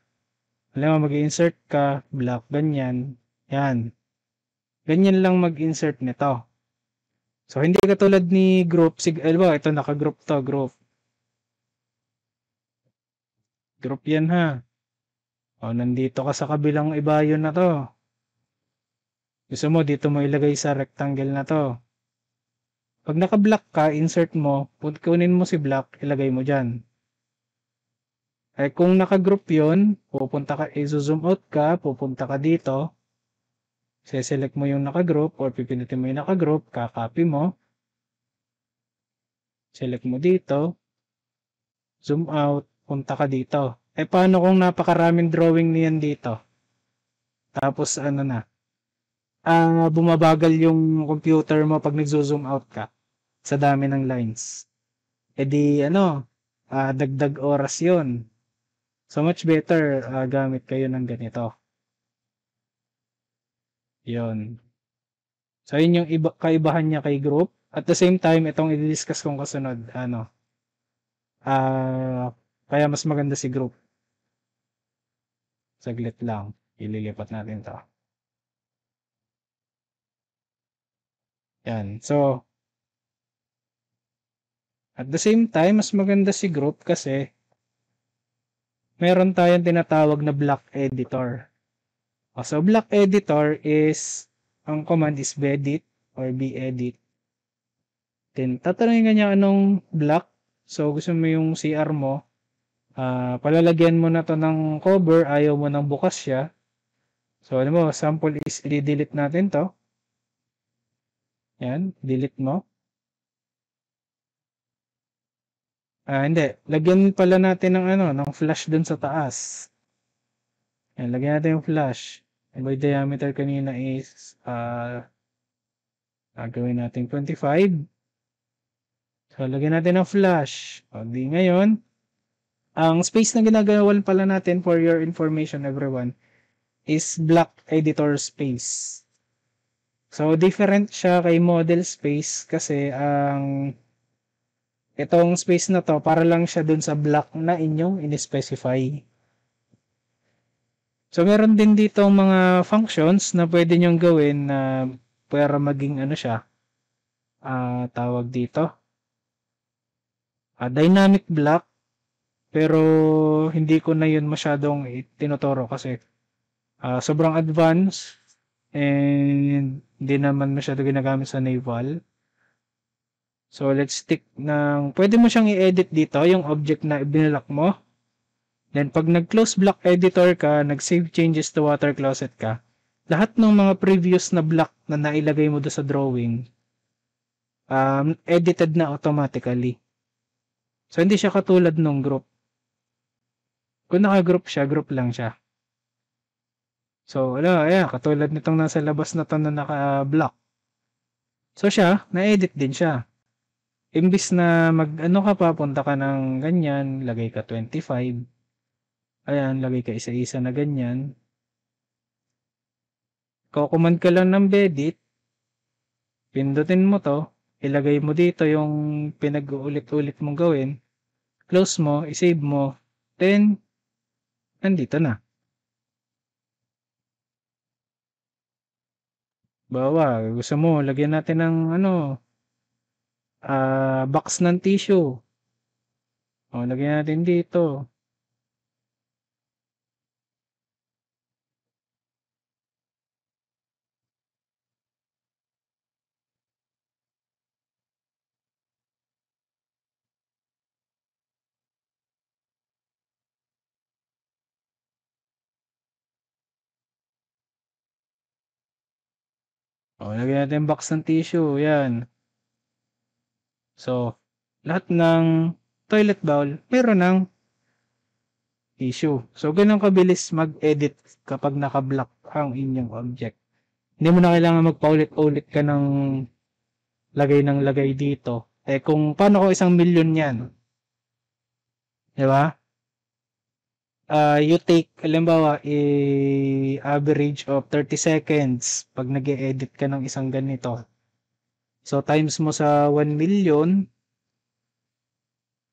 Alam mo, mag-insert ka, block, ganyan. Yan. Ganyan lang mag-insert nito. So, hindi katulad ni group. Sig alam mo, ito naka-group to, group. Group yan ha. O, nandito ka sa kabilang ibayon na to. Gusto mo, dito mo ilagay sa rectangle na to. Pag naka-block ka, insert mo, kunin mo si block, ilagay mo dyan. Ay kung naka-group yun, pupunta ka, i-zoom out ka, pupunta ka dito, select mo yung naka-group or pipindutin mo yung naka-group, kakopy mo, select mo dito, zoom out, punta ka dito. Eh paano kung napakaraming drawing niyan dito? Tapos ano na, uh, bumabagal yung computer mo pag nagzo-zoom out ka sa dami ng lines. E di ano, uh, dagdag oras yon. So much better uh, gamit kayo ng ganito. Yon. So yun yung iba, kaibahan niya kay group. At the same time, itong i-discuss kong kasunod, ano, uh, kaya mas maganda si group. Saglit lang. Ililipat natin to. Yan. So, at the same time, mas maganda si group kasi meron tayong tinatawag na block editor. So, block editor is, ang command is bedit or bedit. Then, tatanungin niya anong block. So, gusto mo yung CR mo, uh, palalagyan mo na to ng cover, ayaw mo nang bukas siya. So, ano mo, sample is, i-delete natin to. Yan, delete mo. Ah, hindi. Lagyan pala natin ng ano, ng flash dun sa taas. Yan, lagyan natin yung flash. And by diameter kanina is uh, uh, gawin natin 25. So, lagyan natin ng flash. O, di ngayon, ang space na ginagawan pala natin for your information everyone is block editor space. So, different siya kay model space kasi ang itong space na to para lang siya dun sa block na inyong in-specify. So meron din dito mga functions na pwede nyong gawin na para maging ano siya uh, tawag dito uh, dynamic block pero hindi ko na yun masyadong tinuturo kasi uh, sobrang advanced and hindi naman masyado ginagamit sa naval So, let's stick ng, pwede mo siyang i-edit dito, yung object na binalak mo. Then, pag nag-close block editor ka, nag-save changes to water closet ka, lahat ng mga previous na block na nailagay mo do sa drawing, um, edited na automatically. So, hindi siya katulad nung group. Kung naka-group siya, group lang siya. So, wala, ayan, katulad nitong nasa labas na to na naka-block. So, siya, na-edit din siya. Imbis na mag ano ka pa, punta ka ng ganyan, lagay ka 25. Ayan, lagay ka isa-isa na ganyan. Kukuman ka lang ng bedit. Pindutin mo to. Ilagay mo dito yung pinag-uulit-ulit mong gawin. Close mo, isave mo. Then, nandito na. Bawa, gusto mo, lagyan natin ng ano, ah box ng tissue. O, lagyan natin dito. O, lagyan natin box ng tissue. Yan. So, lahat ng toilet bowl, meron ng tissue. So, ganun kabilis mag-edit kapag naka-block ang inyong object. Hindi mo na kailangan magpaulit-ulit ka ng lagay ng lagay dito. Eh, kung paano ko isang milyon yan? Di ba? Uh, you take, halimbawa, a average of 30 seconds pag nag edit ka ng isang ganito. So, times mo sa 1 million,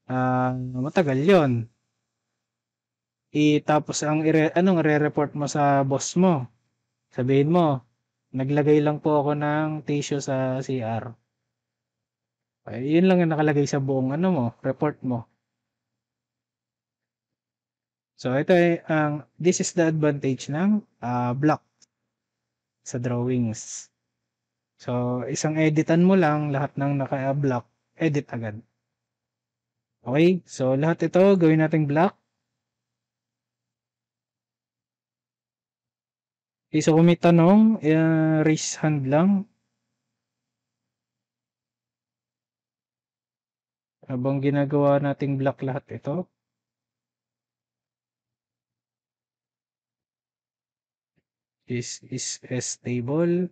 uh, matagal yon I, tapos ang ire, anong re-report mo sa boss mo? Sabihin mo, naglagay lang po ako ng tissue sa CR. Ay, yun lang yung nakalagay sa buong ano mo, report mo. So, ito ay ang, this is the advantage ng uh, block sa drawings. So, isang editan mo lang, lahat ng naka-block, edit agad. Okay, so lahat ito, gawin nating block. Okay, so kung may tanong, uh, raise hand lang. Habang ginagawa nating block lahat ito. This is stable.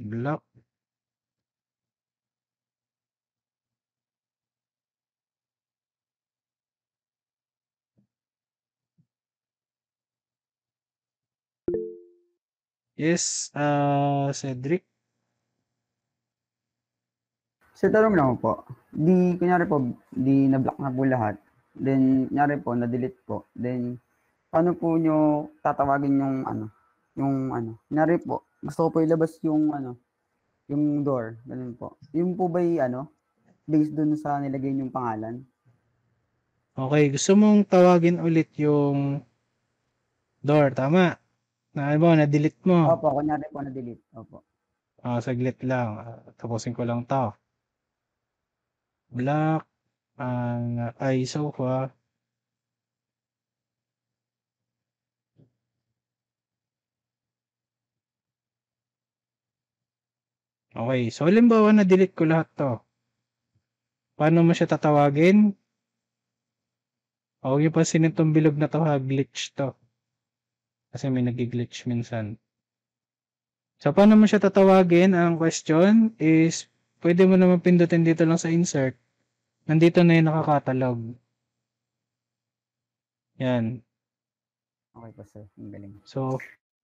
Block. Yes, uh, Cedric. Sa tanong lang po, di, kunyari po, di na-block na po lahat. Then, kunyari po, na-delete po. Then, paano po nyo tatawagin yung ano, yung ano, kunyari po, gusto ko po ilabas yung ano, yung door, ganun po. Yung po ba ano, based dun sa nilagay yung pangalan? Okay, gusto mong tawagin ulit yung door, tama? Na ano na-delete mo? Opo, kunyari po na-delete. Opo. Ah, saglit lang. Uh, tapusin ko lang to. Black, uh, ay sofa. Okay, so halimbawa na-delete ko lahat to. Paano mo siya tatawagin? Huwag niyo pansinin itong bilog na to ha, glitch to. Kasi may nag-glitch minsan. So, paano mo siya tatawagin? Ang question is, pwede mo naman pindutin dito lang sa insert. Nandito na yung nakakatalog. Yan. Okay po sir, ang galing. So,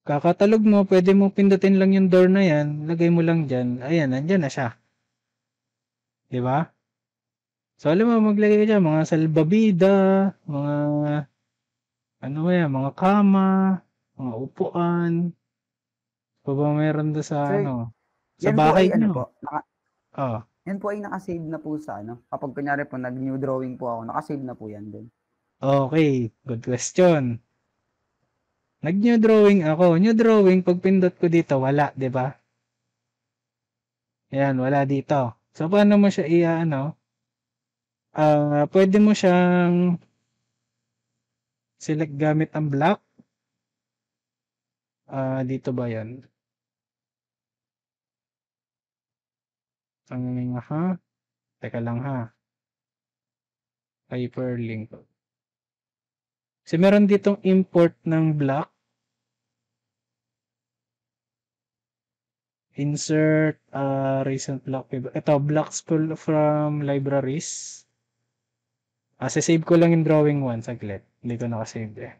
kakatalog mo, pwede mo pindutin lang yung door na yan, lagay mo lang dyan, ayan, nandyan na siya. Ba? So, alam mo, maglagay ka dyan, mga salbabida, mga, ano yan, mga kama, mga upuan, pa ba meron doon sa, Sir, ano, sa bahay ay, ano nyo? po, naka, Oh. yan po ay nakasave na po sa ano. Kapag kunyari po nag-new drawing po ako, nakasave na po yan din. Okay, good question. Nag-new drawing ako. New drawing, pag pindot ko dito, wala, ba? Ayan, wala dito. So, paano mo siya i- ano? Ah, pwede mo siyang select gamit ang black. Ah, dito ba 'yan? Ang ha? Teka lang ha. Hyperlink. Kasi meron ditong import ng black. Insert uh, recent block. Ito, blocks pull from libraries. Ah, save ko lang yung drawing 1 saglit. Hindi ko nakasave eh.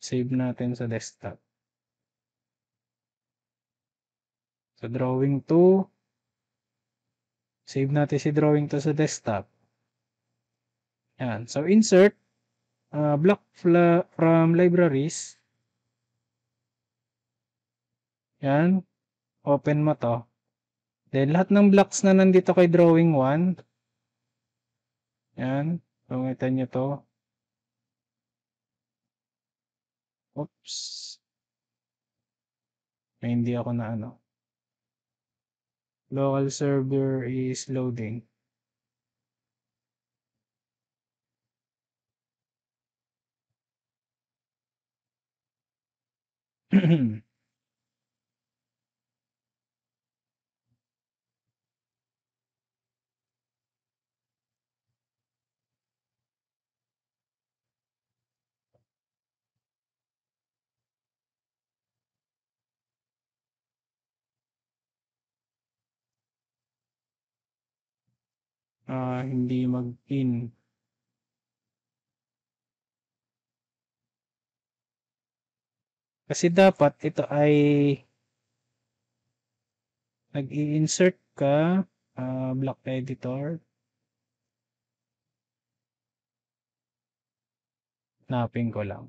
Save natin sa desktop. So, drawing 2. Save natin si drawing 2 sa desktop. Yan. So, insert uh, block from libraries. Yan. Open mo to. Then, lahat ng blocks na nandito kay drawing 1. Yan. Pangitan nyo to. Oops. May hindi ako na ano. Local server is loading. Ah, hindi mag-in. Kasi dapat ito ay nag-i-insert ka ah, block editor. Hanapin ko lang.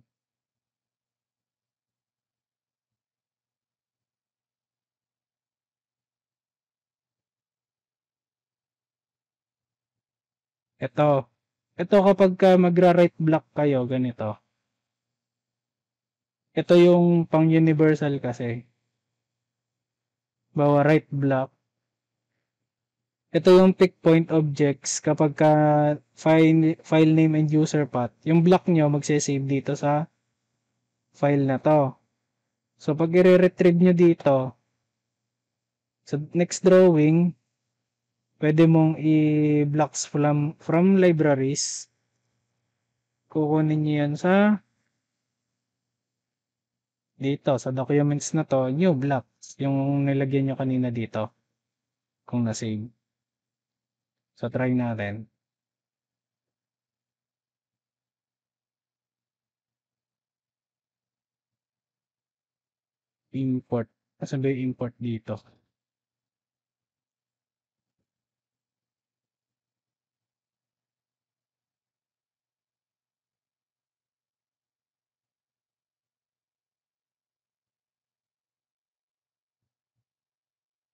Ito. Ito kapag ka magra-right block kayo, ganito. Ito yung pang universal kasi. Bawa right block. Ito yung pick point objects kapag ka file, file name and user path. Yung block nyo magsisave dito sa file na to. So pag i-retrieve nyo dito, sa next drawing, pwede mong i-blocks from, from libraries. Kukunin nyo yan sa dito, sa documents na to, new blocks. Yung nilagyan nyo kanina dito. Kung na-save. So, try natin. Import. Nasaan ba import dito?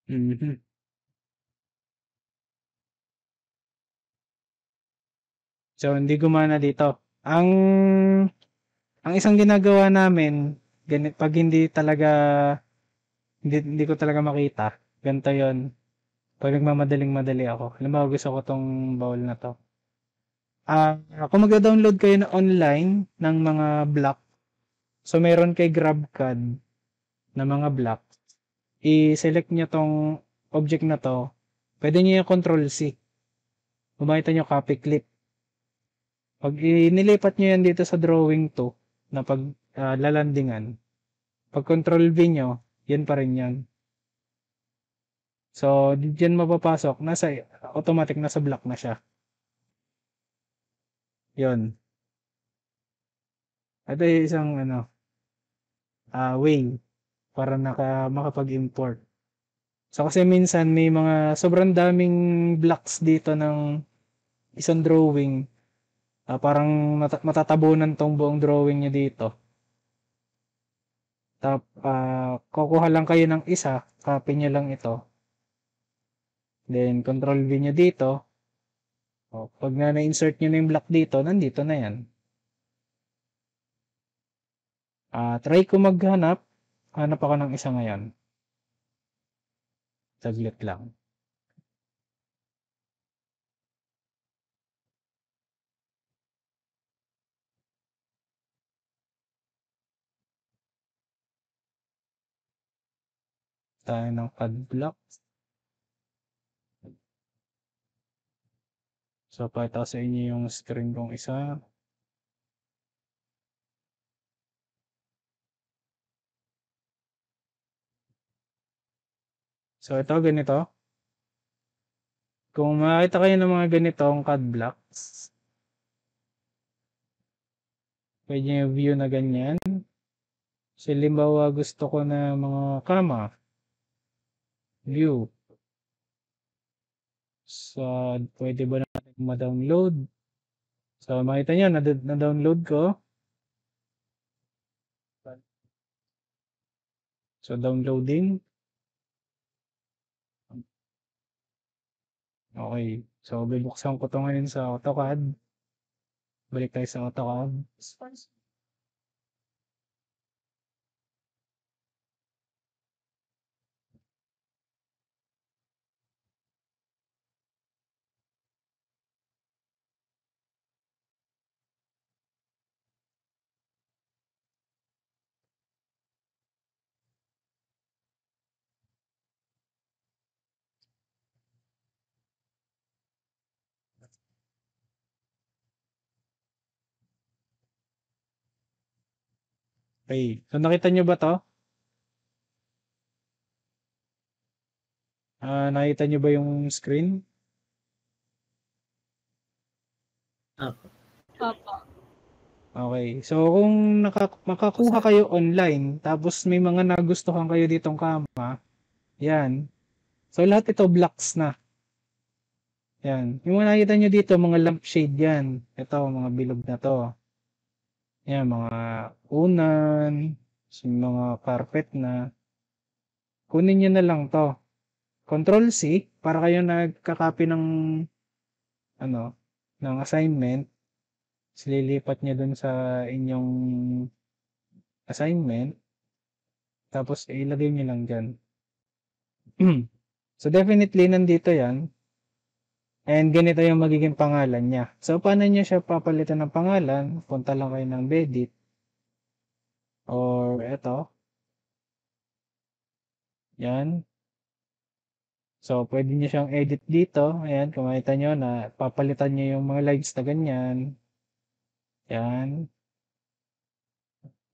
Mhm. So, hindi gumana dito. Ang ang isang ginagawa namin, ganit, pag hindi talaga, hindi, hindi ko talaga makita, ganito yon Pag nagmamadaling madali ako. Halimbawa, gusto ko tong bowl na to. Ah, kung mag-download kayo na online ng mga block, so meron kay GrabCAD na mga block, i-select nyo tong object na to, pwede nyo yung control C. Bumakita nyo copy clip. Pag inilipat nyo yan dito sa drawing 2 na pag uh, lalandingan, pag control V nyo, yan pa rin yan. So, diyan mapapasok, nasa automatic nasa block na siya. Yon. Ito yung isang ano, uh, way para naka, makapag-import. So kasi minsan may mga sobrang daming blocks dito ng isang drawing. Uh, parang mat- matatabunan tong buong drawing niya dito. Tap, uh, kukuha lang kayo ng isa, copy niyo lang ito. Then, control V nyo dito. O, pag na na-insert nyo na yung block dito, nandito na yan. Uh, try ko maghanap. Hanap ako ng isa ngayon. Saglit lang. Tayo ng pad block. So, pakita sa inyo yung screen kong isa. So, ito, ganito. Kung makita kayo ng mga ganitong CAD blocks, pwede nyo view na ganyan. So, limbawa gusto ko na mga kama. View. So, pwede ba natin ma-download? So, makita nyo, na- na-download ko. So, downloading. Okay. So, bubuksan ko to ngayon sa AutoCAD. Balik tayo sa AutoCAD. Okay. So, nakita nyo ba to? Ah, nakita nyo ba yung screen? Opo. Okay. So, kung naka, makakuha kayo online, tapos may mga nagustuhan kayo ditong kama, yan. So, lahat ito blocks na. Yan. Yung mga nakita nyo dito, mga lampshade yan. Ito, mga bilog na to. Yan, mga unan, mga carpet na. Kunin nyo na lang to. Control C, para kayo nagkakopy ng ano, ng assignment. Tapos lilipat nyo dun sa inyong assignment. Tapos ilagay nyo lang dyan. so definitely nandito yan. And ganito yung magiging pangalan niya. So paano nyo siya papalitan ng pangalan? Punta lang kayo ng Bedit. Or eto. Yan. So, pwede nyo siyang edit dito. Ayan, kung makita nyo na papalitan nyo yung mga lines na ganyan. Yan.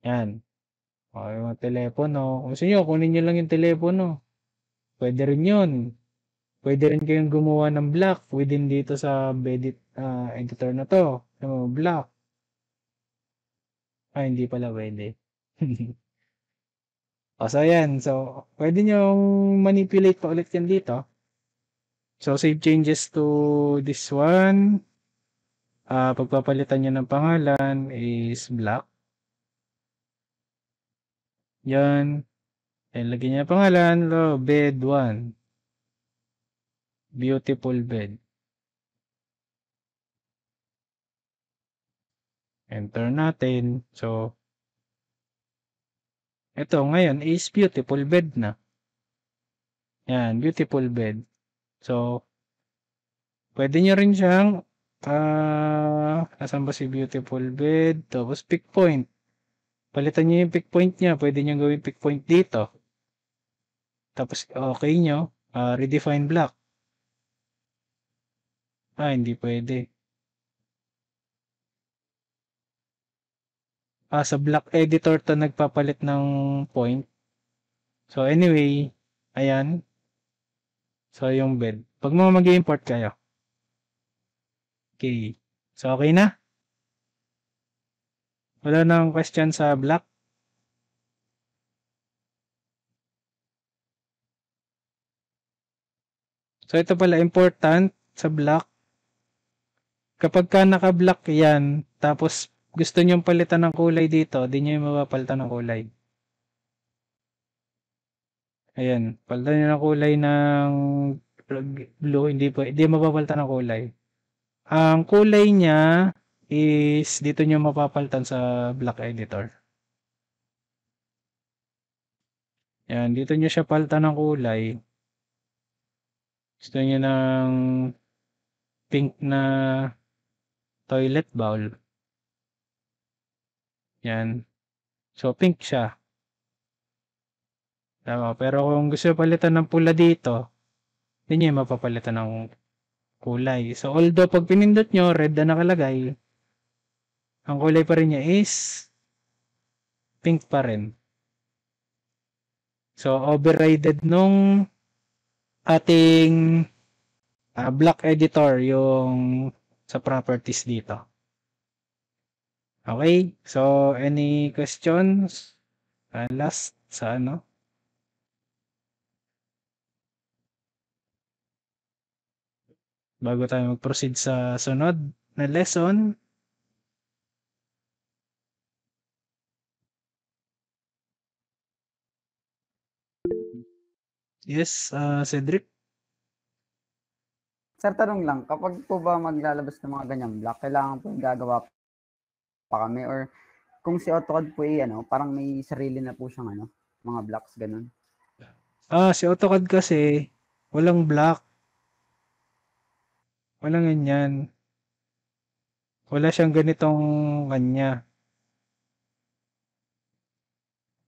Yan. O, yung telepono. Kung gusto nyo, kunin nyo lang yung telepono. Pwede rin yun. Pwede rin kayong gumawa ng block within dito sa Bedit ah, editor na to. Mga block. Ah, hindi pala pwede. o, so yan. So, pwede nyo manipulate pa ulit yan dito. So, save changes to this one. Ah, pagpapalitan nyo ng pangalan is black. Yan. And lagyan niya pangalan, lo, bed 1. Beautiful bed. Enter natin. So, ito ngayon is beautiful bed na. Yan, beautiful bed. So, pwede nyo rin siyang ah, nasan ba si beautiful bed? Tapos pick point. Palitan nyo yung pick point niya. Pwede nyo gawin pick point dito. Tapos okay nyo, ah, redefine block. Ah, hindi pwede. Ah, sa block editor to nagpapalit ng point. So anyway, ayan. So yung bed. Pag mga mag-import kayo. Okay. So okay na? Wala nang question sa block? So ito pala important sa block. Kapag ka naka-block yan, tapos gusto nyong palitan ng kulay dito, di nyo mapapalitan ng kulay. Ayan, palitan nyo ng kulay ng blue, hindi po, hindi mapapalitan ng kulay. Ang kulay niya is dito nyo mapapalitan sa block editor. Yan, dito nyo siya palitan ng kulay. Gusto nyo ng pink na toilet bowl. Yan. So, pink siya. Tama. Pero kung gusto palitan ng pula dito, hindi nyo mapapalitan ng kulay. So, although pag pinindot nyo, red na nakalagay, ang kulay pa rin niya is pink pa rin. So, overrided nung ating uh, block editor yung sa properties dito. Okay? So, any questions? Uh, last sa ano? Bago tayo mag-proceed sa sunod na lesson, Yes, uh, Cedric. Sir, tanong lang, kapag po ba maglalabas ng mga ganyang block, kailangan po gagawa pa kami or kung si AutoCAD po eh, ano, parang may sarili na po siyang ano, mga blocks ganun. Ah, si AutoCAD kasi, walang block. Walang ganyan. Wala siyang ganitong kanya.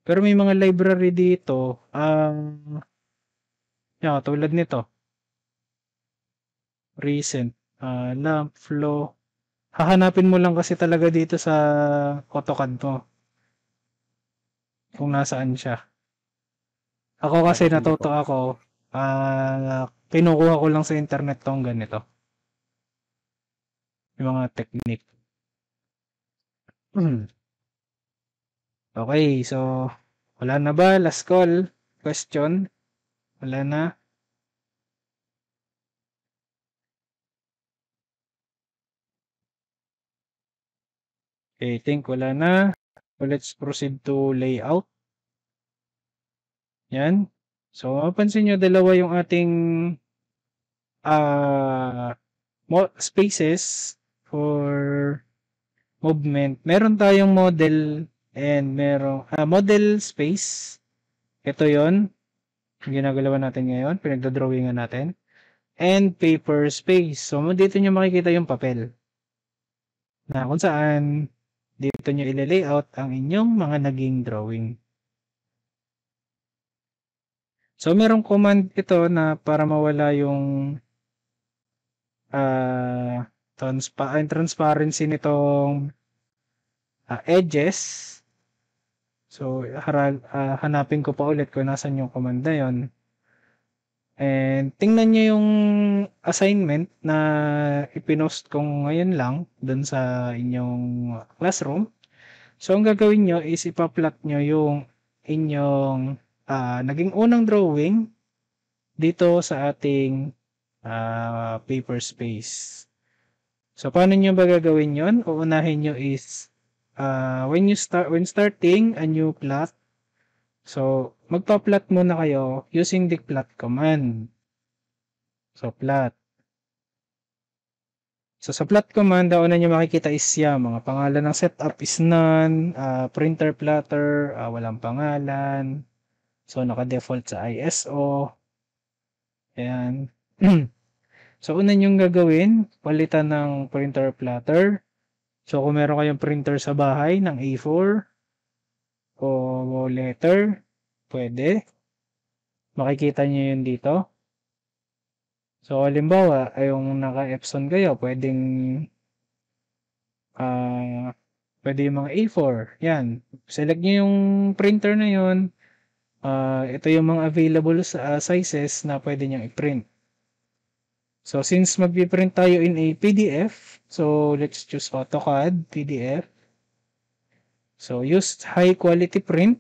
Pero may mga library dito, um, yan, tulad nito. Recent, ah, lamp, flow. Hahanapin mo lang kasi talaga dito sa AutoCAD mo. Kung nasaan siya. Ako kasi natuto ako, ah, kinukuha ko lang sa internet tong ganito. Yung mga technique. Okay, so wala na ba? Last call. Question? Wala na? Okay, I think wala na. So, let's proceed to layout. Yan. So, mapansin nyo, dalawa yung ating mo- spaces for movement. Meron tayong model and merong ah, model space. Ito yon yung ginagalawan natin ngayon. Pinagdodrawingan natin. And paper space. So, dito nyo makikita yung papel. Na kung saan dito nyo ile-layout ang inyong mga naging drawing. So, merong command ito na para mawala yung ah transpa transparency nitong ah, edges. So, haral, ah, hanapin ko pa ulit kung nasan yung command na yun. And tingnan nyo yung assignment na ipinost ko ngayon lang dun sa inyong classroom. So, ang gagawin nyo is ipa-plot nyo yung inyong ah, naging unang drawing dito sa ating ah, paper space. So, paano nyo ba gagawin yon? Uunahin nyo is ah, when you start when starting a new plot, so magpa-plot muna kayo using the plot command. So, plot. So, sa plot command, ang una nyo makikita is yan, mga pangalan ng setup is none, ah, printer plotter, ah, walang pangalan, So, naka-default sa ISO. Ayan. so, una nyong gagawin, palitan ng printer plotter. So, kung meron kayong printer sa bahay ng A4 o letter, pwede. Makikita nyo yun dito. So, halimbawa, yung naka-Epson kayo, pwedeng ah pwede yung mga A4. Yan. Select nyo yung printer na yun. Ah, ito yung mga available ah, sizes na pwede niyang i-print. So, since magpiprint tayo in a PDF, so let's choose AutoCAD, PDF. So, use high quality print.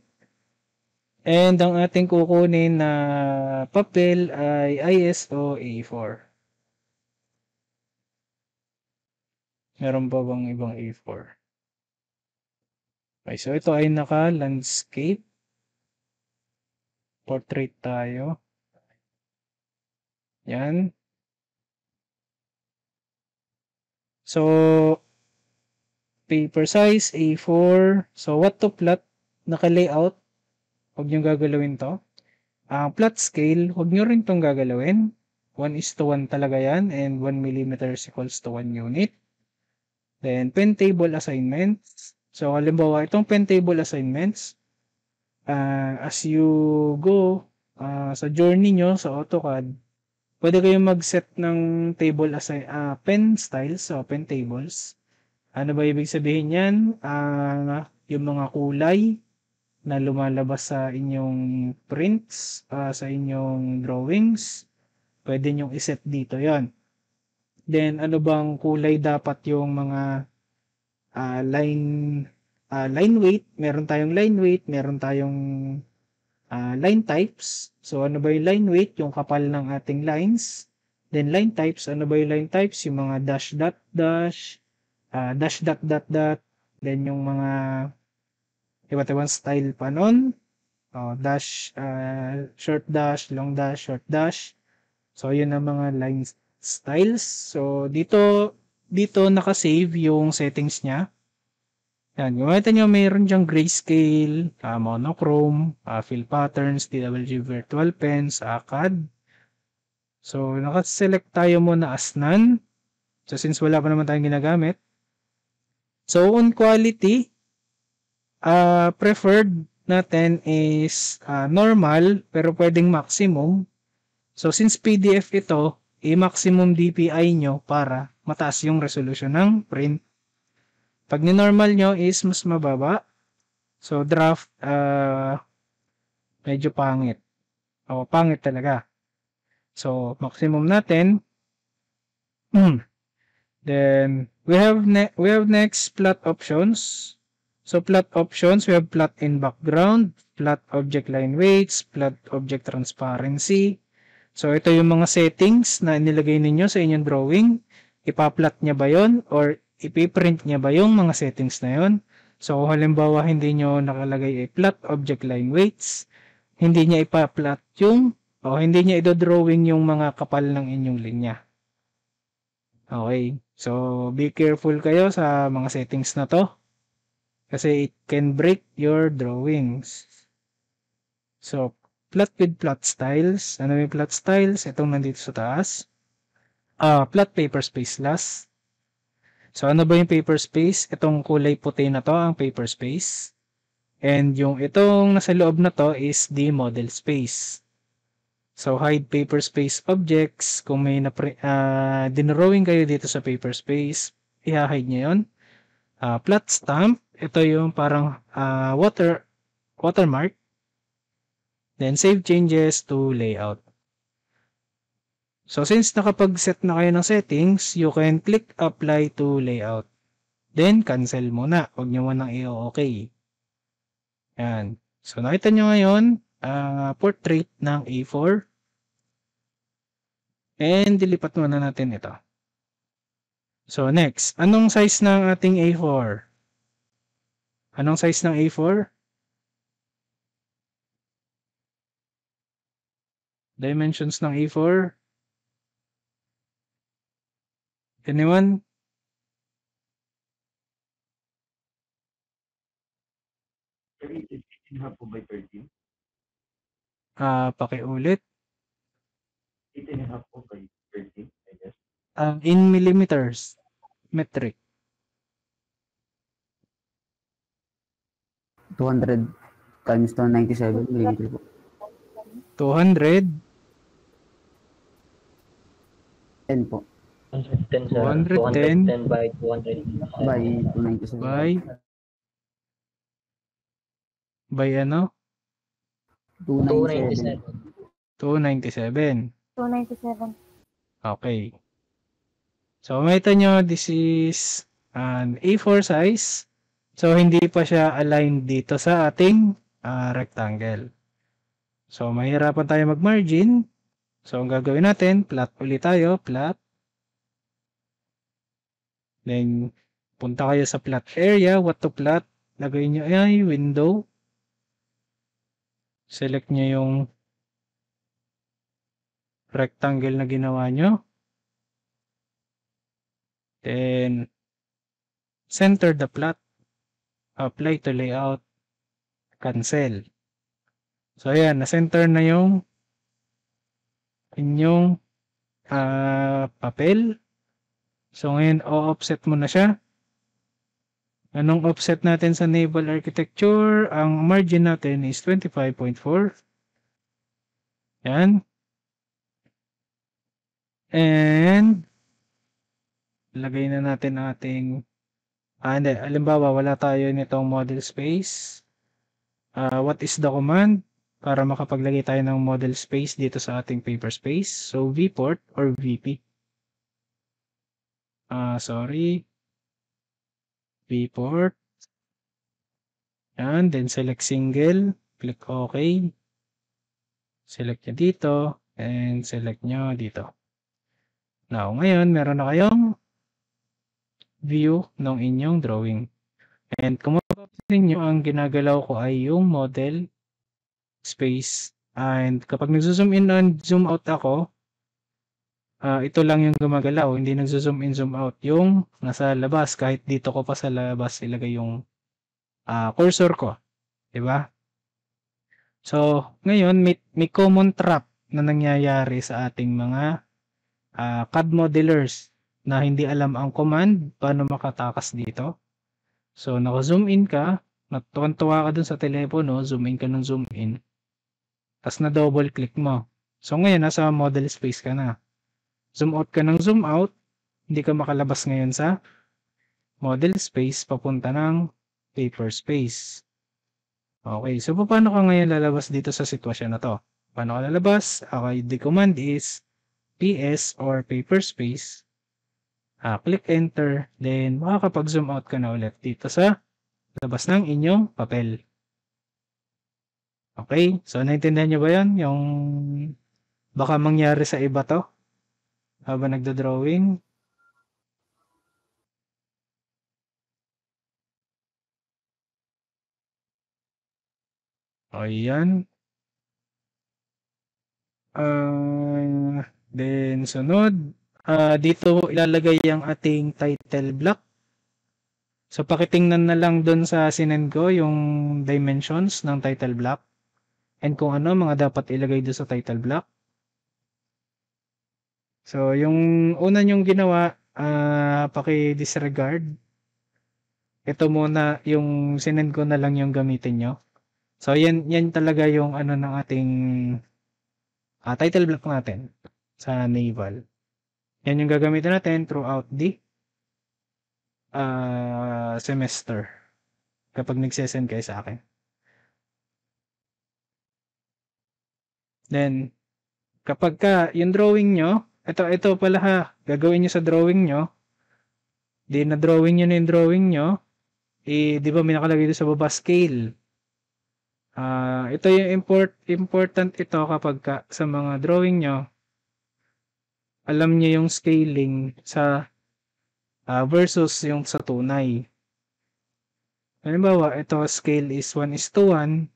And ang ating kukunin na papel ay ISO A4. Meron pa bang ibang A4? Okay, so ito ay naka-landscape portrait tayo. Yan. So, paper size, A4. So, what to plot? Naka-layout. Huwag nyo gagalawin to. Ang plot scale, huwag nyo rin tong gagalawin. 1 is to 1 talaga yan. And 1 mm equals to 1 unit. Then, pen table assignments. So, halimbawa, itong pen table assignments, uh, as you go uh, sa journey nyo sa AutoCAD, pwede kayong mag-set ng table assign, uh, pen styles, so pen tables. Ano ba ibig sabihin yan? Uh, yung mga kulay na lumalabas sa inyong prints, uh, sa inyong drawings, pwede nyong iset dito yon Then, ano bang kulay dapat yung mga uh, line uh, line weight, meron tayong line weight, meron tayong uh, line types. So, ano ba yung line weight? Yung kapal ng ating lines. Then, line types. Ano ba yung line types? Yung mga dash, dot, dash, uh, dash, dot, dot, dot. Then, yung mga iba't ibang style pa nun. oh, dash, uh, short dash, long dash, short dash. So, yun ang mga line styles. So, dito, dito nakasave yung settings niya. Yan, gumamit nyo, mayroon diyang grayscale, uh, monochrome, uh, fill patterns, DWG virtual pens, ACAD. So, nakaselect tayo muna as none. So, since wala pa naman tayong ginagamit. So, on quality, uh, preferred natin is uh, normal, pero pwedeng maximum. So, since PDF ito, i-maximum DPI nyo para mataas yung resolution ng print. Pag ni-normal nyo is mas mababa. So, draft, uh, medyo pangit. O, pangit talaga. So, maximum natin. Then, we have, ne we have next plot options. So, plot options, we have plot in background, plot object line weights, plot object transparency. So, ito yung mga settings na nilagay ninyo sa inyong drawing. Ipa-plot niya ba yon or ipiprint niya ba yung mga settings na yon? So, halimbawa, hindi nyo nakalagay ay plot object line weights, hindi niya ipa-plot yung, o hindi niya ido-drawing yung mga kapal ng inyong linya. Okay. So, be careful kayo sa mga settings na to. Kasi it can break your drawings. So, plot with plot styles. Ano yung plot styles? Itong nandito sa taas. Ah, plot paper space last. So, ano ba yung paper space? Itong kulay puti na to, ang paper space. And yung itong nasa loob na to is the model space. So, hide paper space objects. Kung may na uh, dinrawing kayo dito sa paper space, i-hide nyo yun. Uh, plot stamp. Ito yung parang uh, water watermark. Then, save changes to layout. So, since nakapag-set na kayo ng settings, you can click apply to layout. Then, cancel muna. Huwag nyo munang i-okay. Yan. So, nakita nyo ngayon, uh, portrait ng A4. And dilipat muna natin ito. So next, anong size ng ating A4? Anong size ng A4? Dimensions ng A4? Anyone? Ah, uh, pakiulit. 8 and a half po by 13, I guess. Uh, in millimeters. Metric. 200 times 297 millimeter po. 200? 10 po. 210 sir. 210 210 by 200. By 297. By? By ano? 297. 297. 297. 297. Okay. So, makita nyo, this is an A4 size. So, hindi pa siya aligned dito sa ating uh, rectangle. So, mahirapan tayo mag-margin. So, ang gagawin natin, plot ulit tayo, plot. Then, punta kayo sa plot area, what to plot. Lagay nyo ay window. Select nyo yung rectangle na ginawa nyo. Then, center the plot. Apply to layout. Cancel. So, ayan. Na-center na yung inyong uh, papel. So, ngayon, o-offset mo na siya. Anong offset natin sa naval architecture? Ang margin natin is 25.4. Yan. And, lagay na natin ating, ah, hindi, alimbawa, wala tayo nitong model space. Uh, what is the command? Para makapaglagay tayo ng model space dito sa ating paper space. So, vport or vp. Ah, uh, sorry. vport. Yan, then select single. Click OK. Select nyo dito. And select nyo dito. Now, ngayon, meron na kayong view ng inyong drawing. And kung mapapansin nyo, ang ginagalaw ko ay yung model space. And kapag nagzo-zoom in and zoom out ako, ah, ito lang yung gumagalaw, hindi nagzo-zoom in, zoom out. Yung nasa labas, kahit dito ko pa sa labas ilagay yung ah, cursor ko. ba? So, ngayon may, may common trap na nangyayari sa ating mga ah, CAD modelers na hindi alam ang command, paano makatakas dito. So, naka-zoom in ka, natuwan-tuwa ka dun sa telepono, zoom in ka ng zoom in. Tapos na double click mo. So, ngayon, nasa model space ka na. Zoom out ka ng zoom out, hindi ka makalabas ngayon sa model space papunta ng paper space. Okay, so paano ka ngayon lalabas dito sa sitwasyon na to? Paano ka lalabas? Okay, the command is PS or paper space. Ah, click enter, then makakapag-zoom out ka na ulit dito sa labas ng inyong papel. Okay, so naintindihan nyo ba yon Yung baka mangyari sa iba to? Habang nagda-drawing? Ayan. Ah, then sunod, ah, dito ilalagay ang ating title block. So pakitingnan na lang doon sa sinend ko yung dimensions ng title block and kung ano mga dapat ilagay doon sa title block. So yung una nyong ginawa, ah, paki-disregard. Ito muna yung sinend ko na lang yung gamitin nyo. So yan yan talaga yung ano ng ating ah, title block natin sa naval. Yan yung gagamitin natin throughout the ah, semester kapag nagsesend kayo sa akin. Then kapag ka yung drawing nyo, ito ito pala ha, gagawin nyo sa drawing nyo. Di na drawing nyo na yung drawing nyo, eh, di ba may nakalagay sa baba scale. Ah, ito yung import important ito kapag ka, sa mga drawing nyo. Alam niyo yung scaling sa ah, versus yung sa tunay. Halimbawa, ito scale is 1 is to 1.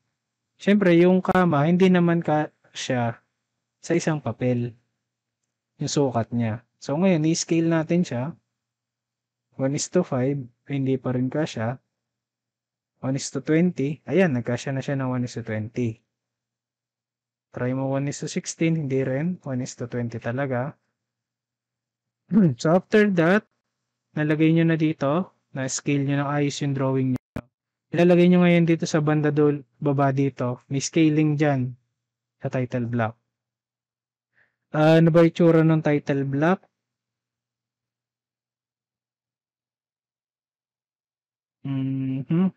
Siyempre, yung kama, hindi naman ka siya sa isang papel. Yung sukat niya. So, ngayon, i-scale natin siya. 1 is to 5. Hindi pa rin kasya. 1 is to 20. Ayan, nagkasya na siya ng 1 is to 20. Try mo 1 is to 16. Hindi rin. 1 is to 20 talaga. so, after that, nalagay nyo na dito, na scale nyo ng ayos yung drawing nyo. Ilalagay nyo ngayon dito sa banda dul, baba dito. May scaling dyan sa title block. Ah, ano ba itsura ng title block? Mhm.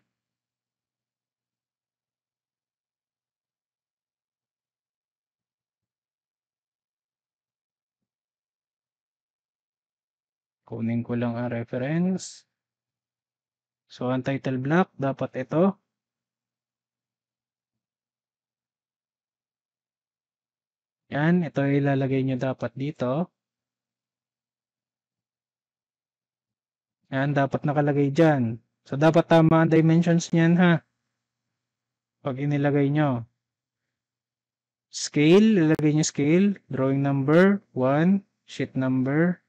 Kunin ko lang ang reference. So, ang title block, dapat ito. Yan, ito ilalagay nyo dapat dito. Yan, dapat nakalagay dyan. So, dapat tama ang dimensions niyan ha. Pag inilagay nyo. Scale, ilagay nyo scale. Drawing number, 1. Sheet number.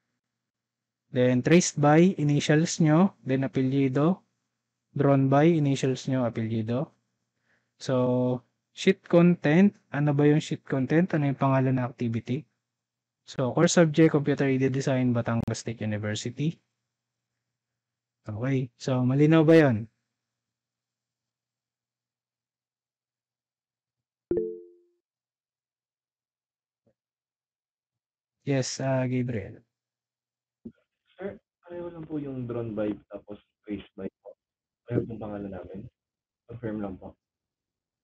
Then, traced by, initials nyo. Then, apelyido. Drawn by, initials nyo, apelyido. So, sheet content. Ano ba yung sheet content? Ano yung pangalan ng activity? So, course subject, Computer Aided Design, Batangas State University. Okay. So, malinaw ba yon? Yes, ah, Gabriel. Pareho lang po yung drawn by tapos traced by po. Pareho pong pangalan namin. Confirm lang po.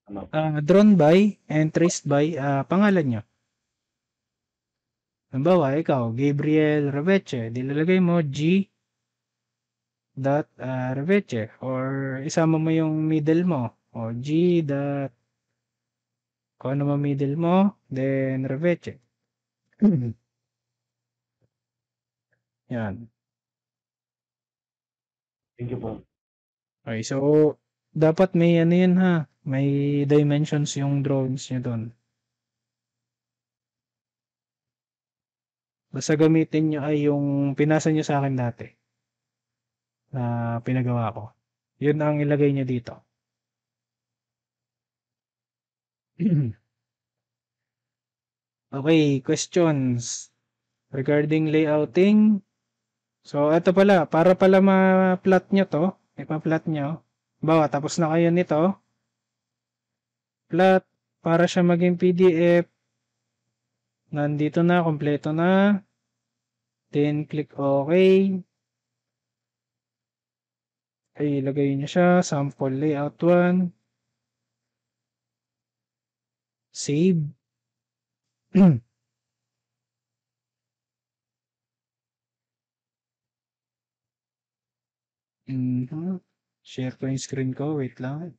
Tama po. Ah, drawn by and traced by ah, pangalan nyo. Halimbawa, ikaw, Gabriel Reveche. Dilalagay mo G dot ah, Reveche or isama mo yung middle mo o G dot kung ano mo middle mo then Reveche. Yan. Thank you po. Okay, so dapat may ano yun ha. May dimensions yung drawings nyo doon. Basta gamitin nyo ay yung pinasa nyo sa akin dati. Na pinagawa ko. Yun ang ilagay nyo dito. okay, questions regarding layouting. So, ito pala, para pala ma-plot nyo to, ipa-plot nyo. Bawa, tapos na kayo nito. Plot, para siya maging PDF. Nandito na, kompleto na. Then, click OK. Ay, ilagay nyo siya. Sample layout 1. Save. Mhm. Share ko yung screen ko. Wait lang.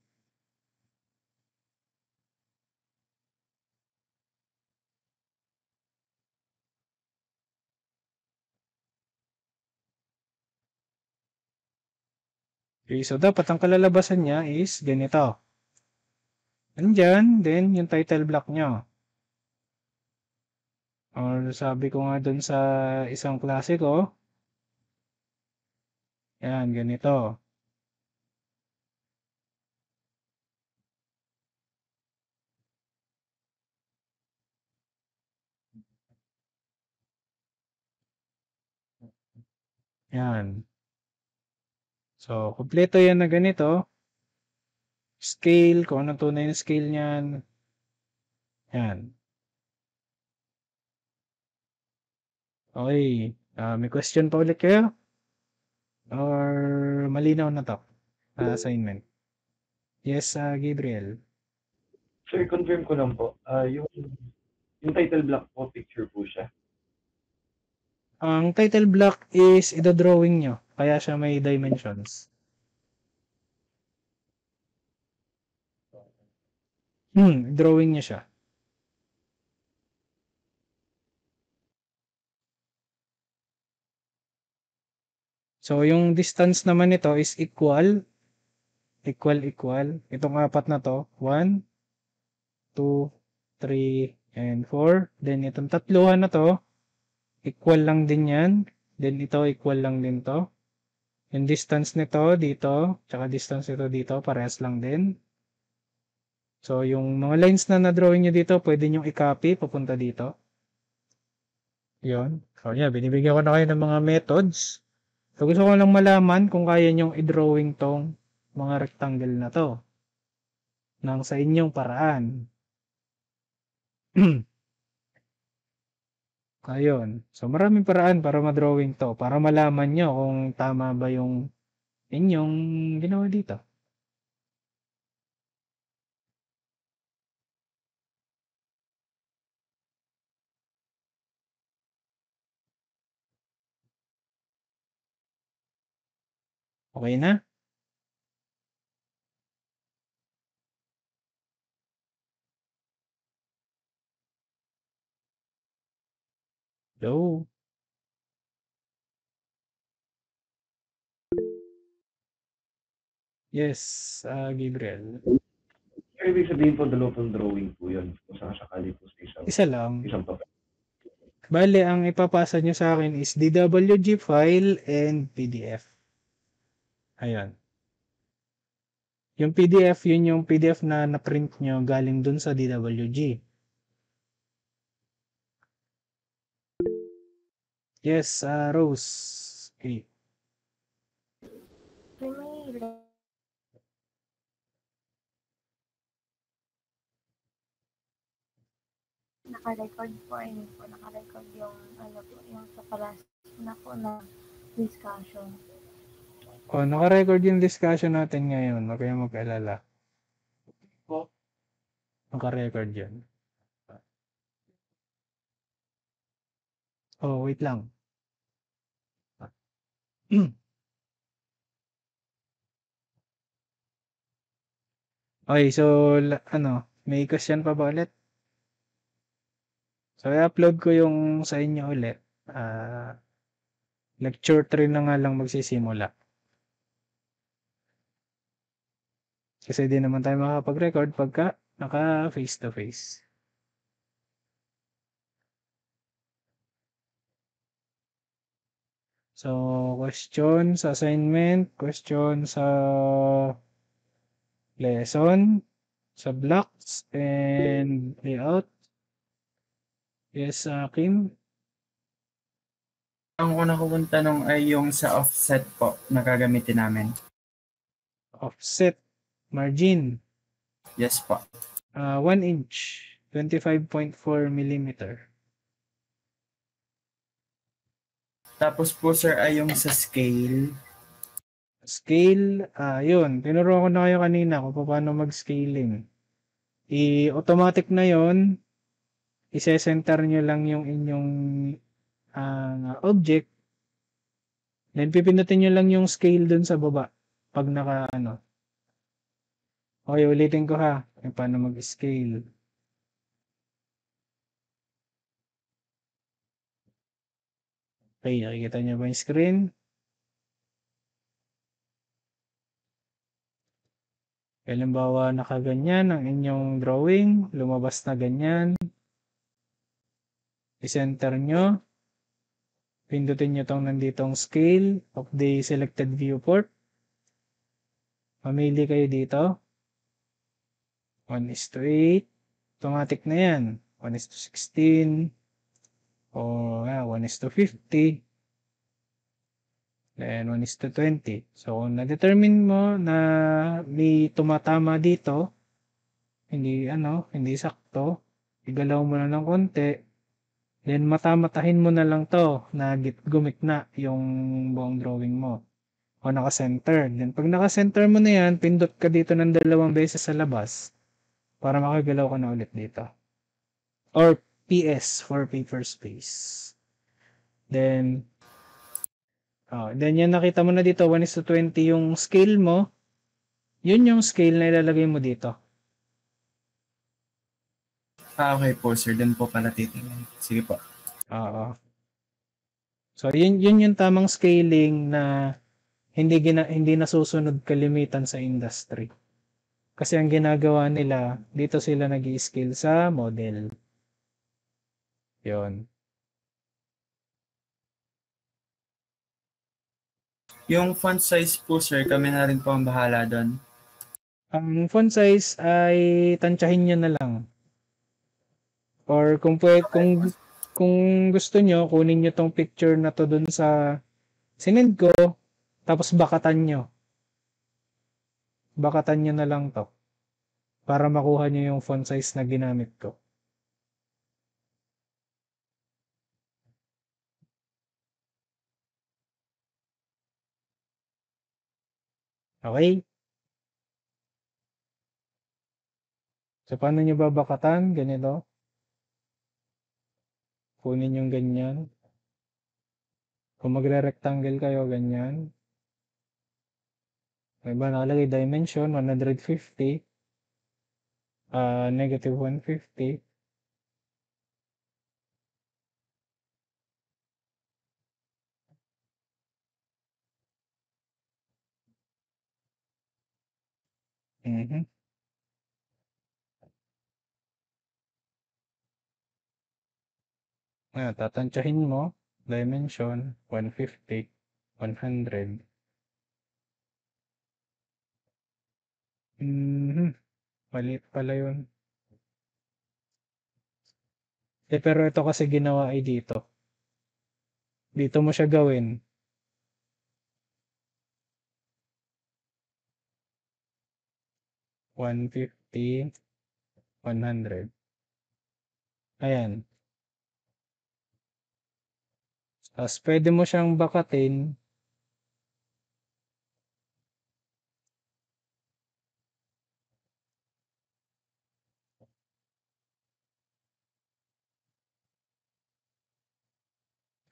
Okay, so dapat ang kalalabasan niya is ganito. Andyan, then yung title block nyo. Or sabi ko nga dun sa isang klase ko, yan, ganito. Yan. So, kumpleto yan na ganito. Scale, kung anong tunay na scale niyan. Yan. Okay. Ah, may question pa ulit kayo? Or malinaw na to? ah, assignment. Yes, ah, Gabriel. Sir, confirm ko lang po. Ah, yung, yung title block po, picture po siya. Ang title block is ida-drawing nyo. Kaya siya may dimensions. Hmm, drawing niya siya. So, yung distance naman nito is equal. Equal, equal. Itong apat na to. 1, 2, 3, and 4. Then, itong tatluhan na to, equal lang din yan. Then, ito, equal lang din to. Yung distance nito dito, tsaka distance nito dito, parehas lang din. So, yung mga lines na na-drawing nyo dito, pwede nyo i-copy, papunta dito. Yun. So, yeah, binibigyan ko na kayo ng mga methods. So, gusto ko lang malaman kung kaya nyong i-drawing tong mga rectangle na to. Nang sa inyong paraan. Ayun. So, maraming paraan para ma-drawing to. Para malaman nyo kung tama ba yung inyong ginawa dito. Okay na? Hello? Yes, ah, Gabriel. Sir, ibig sabihin po, dalawa pong drawing po yun. Kung saan sakali po sa isang, Isa lang. isang papel. Bale, ang ipapasa nyo sa akin is DWG file and PDF. Ayan. Yung PDF, yun yung PDF na na-print nyo galing dun sa DWG. Yes, ah, Rose. Okay. Naka-record po, ay hindi po naka-record yung ano po, yung sa palas na po na discussion. Oh, naka-record yung discussion natin ngayon. Huwag kayong mag-alala. Naka-record yun. Oh, wait lang. Okay, so, ano, may question pa ba ulit? So, i-upload ko yung sa inyo ulit. Ah, lecture 3 na nga lang magsisimula. Kasi di naman tayo makakapag-record pagka naka face to face. So, question sa assignment, question sa lesson, sa blocks and layout. Yes, uh, Kim. Ang una ko pong tanong ay yung sa offset po na gagamitin namin. Offset margin. Yes po. Uh, 1 inch, 25.4 millimeter. Tapos po sir ay yung sa scale. Scale, ah yun. Tinuro ko na kayo kanina kung paano mag-scaling. I-automatic na yon ise-center nyo lang yung inyong ah, object. Then pipindutin nyo lang yung scale dun sa baba. Pag naka ano. Okay, ulitin ko ha. Kung paano mag-scale. Okay, nakikita nyo ba yung screen? Halimbawa, nakaganyan ang inyong drawing, lumabas na ganyan. I-center nyo. Pindutin nyo tong nanditong scale of the selected viewport. Mamili kayo dito. 1 is to 8. Automatic na yan. 1 is to 16. O ah, 1 is to 50. Then 1 is to 20. So, kung na-determine mo na may tumatama dito, hindi ano, hindi sakto, igalaw mo na ng konti, then matamatahin mo na lang to na gumikna yung buong drawing mo. O naka-center. Then pag naka-center mo na yan, pindot ka dito ng dalawang beses sa labas para makagalaw ka na ulit dito. Or PS for paper space. Then, oh, then yan nakita mo na dito, 1 is to 20 yung scale mo. Yun yung scale na ilalagay mo dito. Ah, okay po sir. Doon po pala titingnan. Sige po. Oo. So, yun, yun yung tamang scaling na hindi, gina, hindi nasusunod kalimitan sa industry. Kasi ang ginagawa nila, dito sila nag scale sa model. Yun. Yung font size po sir, kami na rin po ang bahala doon. Ang font size ay tansyahin nyo na lang. Or kung pwede, kung, kung gusto nyo, kunin nyo tong picture na to dun sa sinend ko, tapos bakatan nyo. Bakatan nyo na lang to. Para makuha nyo yung font size na ginamit ko. Okay? So, paano nyo babakatan? Ganito. Kunin yung ganyan. Kung magre-rectangle kayo, ganyan. May ba nakalagay dimension 150. Uh, negative 150. Mhm. Ngayon, tatansyahin mo, dimension, 150, 100. Mhm. Maliit pala yun. Eh, pero ito kasi ginawa ay dito. Dito mo siya gawin. One fifty, one hundred. Ayan. Tapos pwede mo siyang bakatin.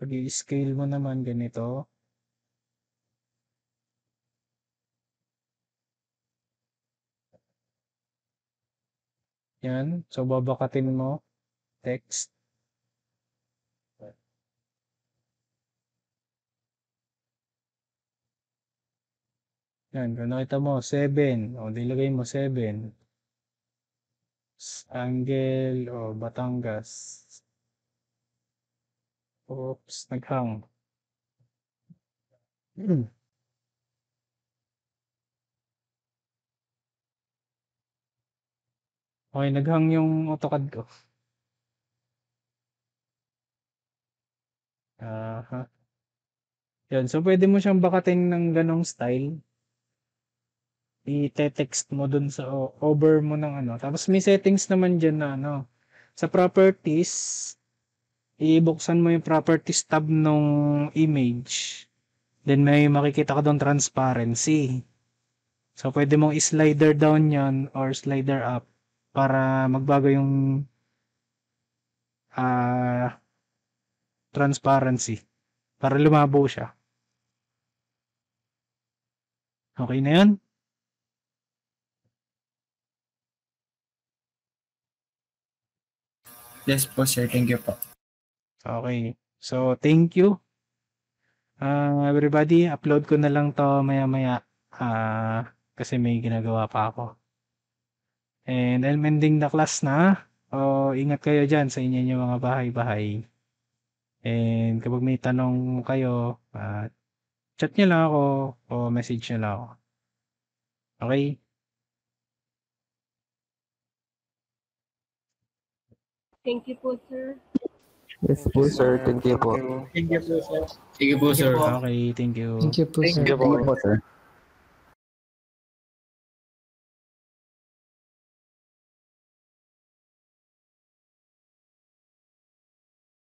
Pag i-scale mo naman ganito. Yan. So, babakatin mo. Text. Yan, kung nakita mo, 7. O, dilagay mo 7. Angle o Batangas. Oops, naghang. Hmm. Okay, naghang yung AutoCAD ko. Aha. Yun, so pwede mo siyang bakatin ng ganong style. I-text mo dun sa over mo ng ano. Tapos may settings naman dyan na ano. Sa properties, ibuksan mo yung properties tab nung image. Then may makikita ka doon transparency. So pwede mong i-slider down yon or slider up para magbago yung ah transparency para lumabo siya. Okay na yan? Yes po, sir. Thank you po. Okay. So, thank you. Ah, everybody, upload ko na lang to maya-maya ah kasi may ginagawa pa ako. And I'm ending the class na. O, ingat kayo dyan sa inyo mga bahay-bahay. And kapag may tanong kayo, ah, chat nyo lang ako o message nyo lang ako. Okay? Thank you po, sir. Yes po, sir. Thank you po. Thank you po, sir. Sige po, sir. Okay, thank you. Thank you po, sir. Thank you po, sir.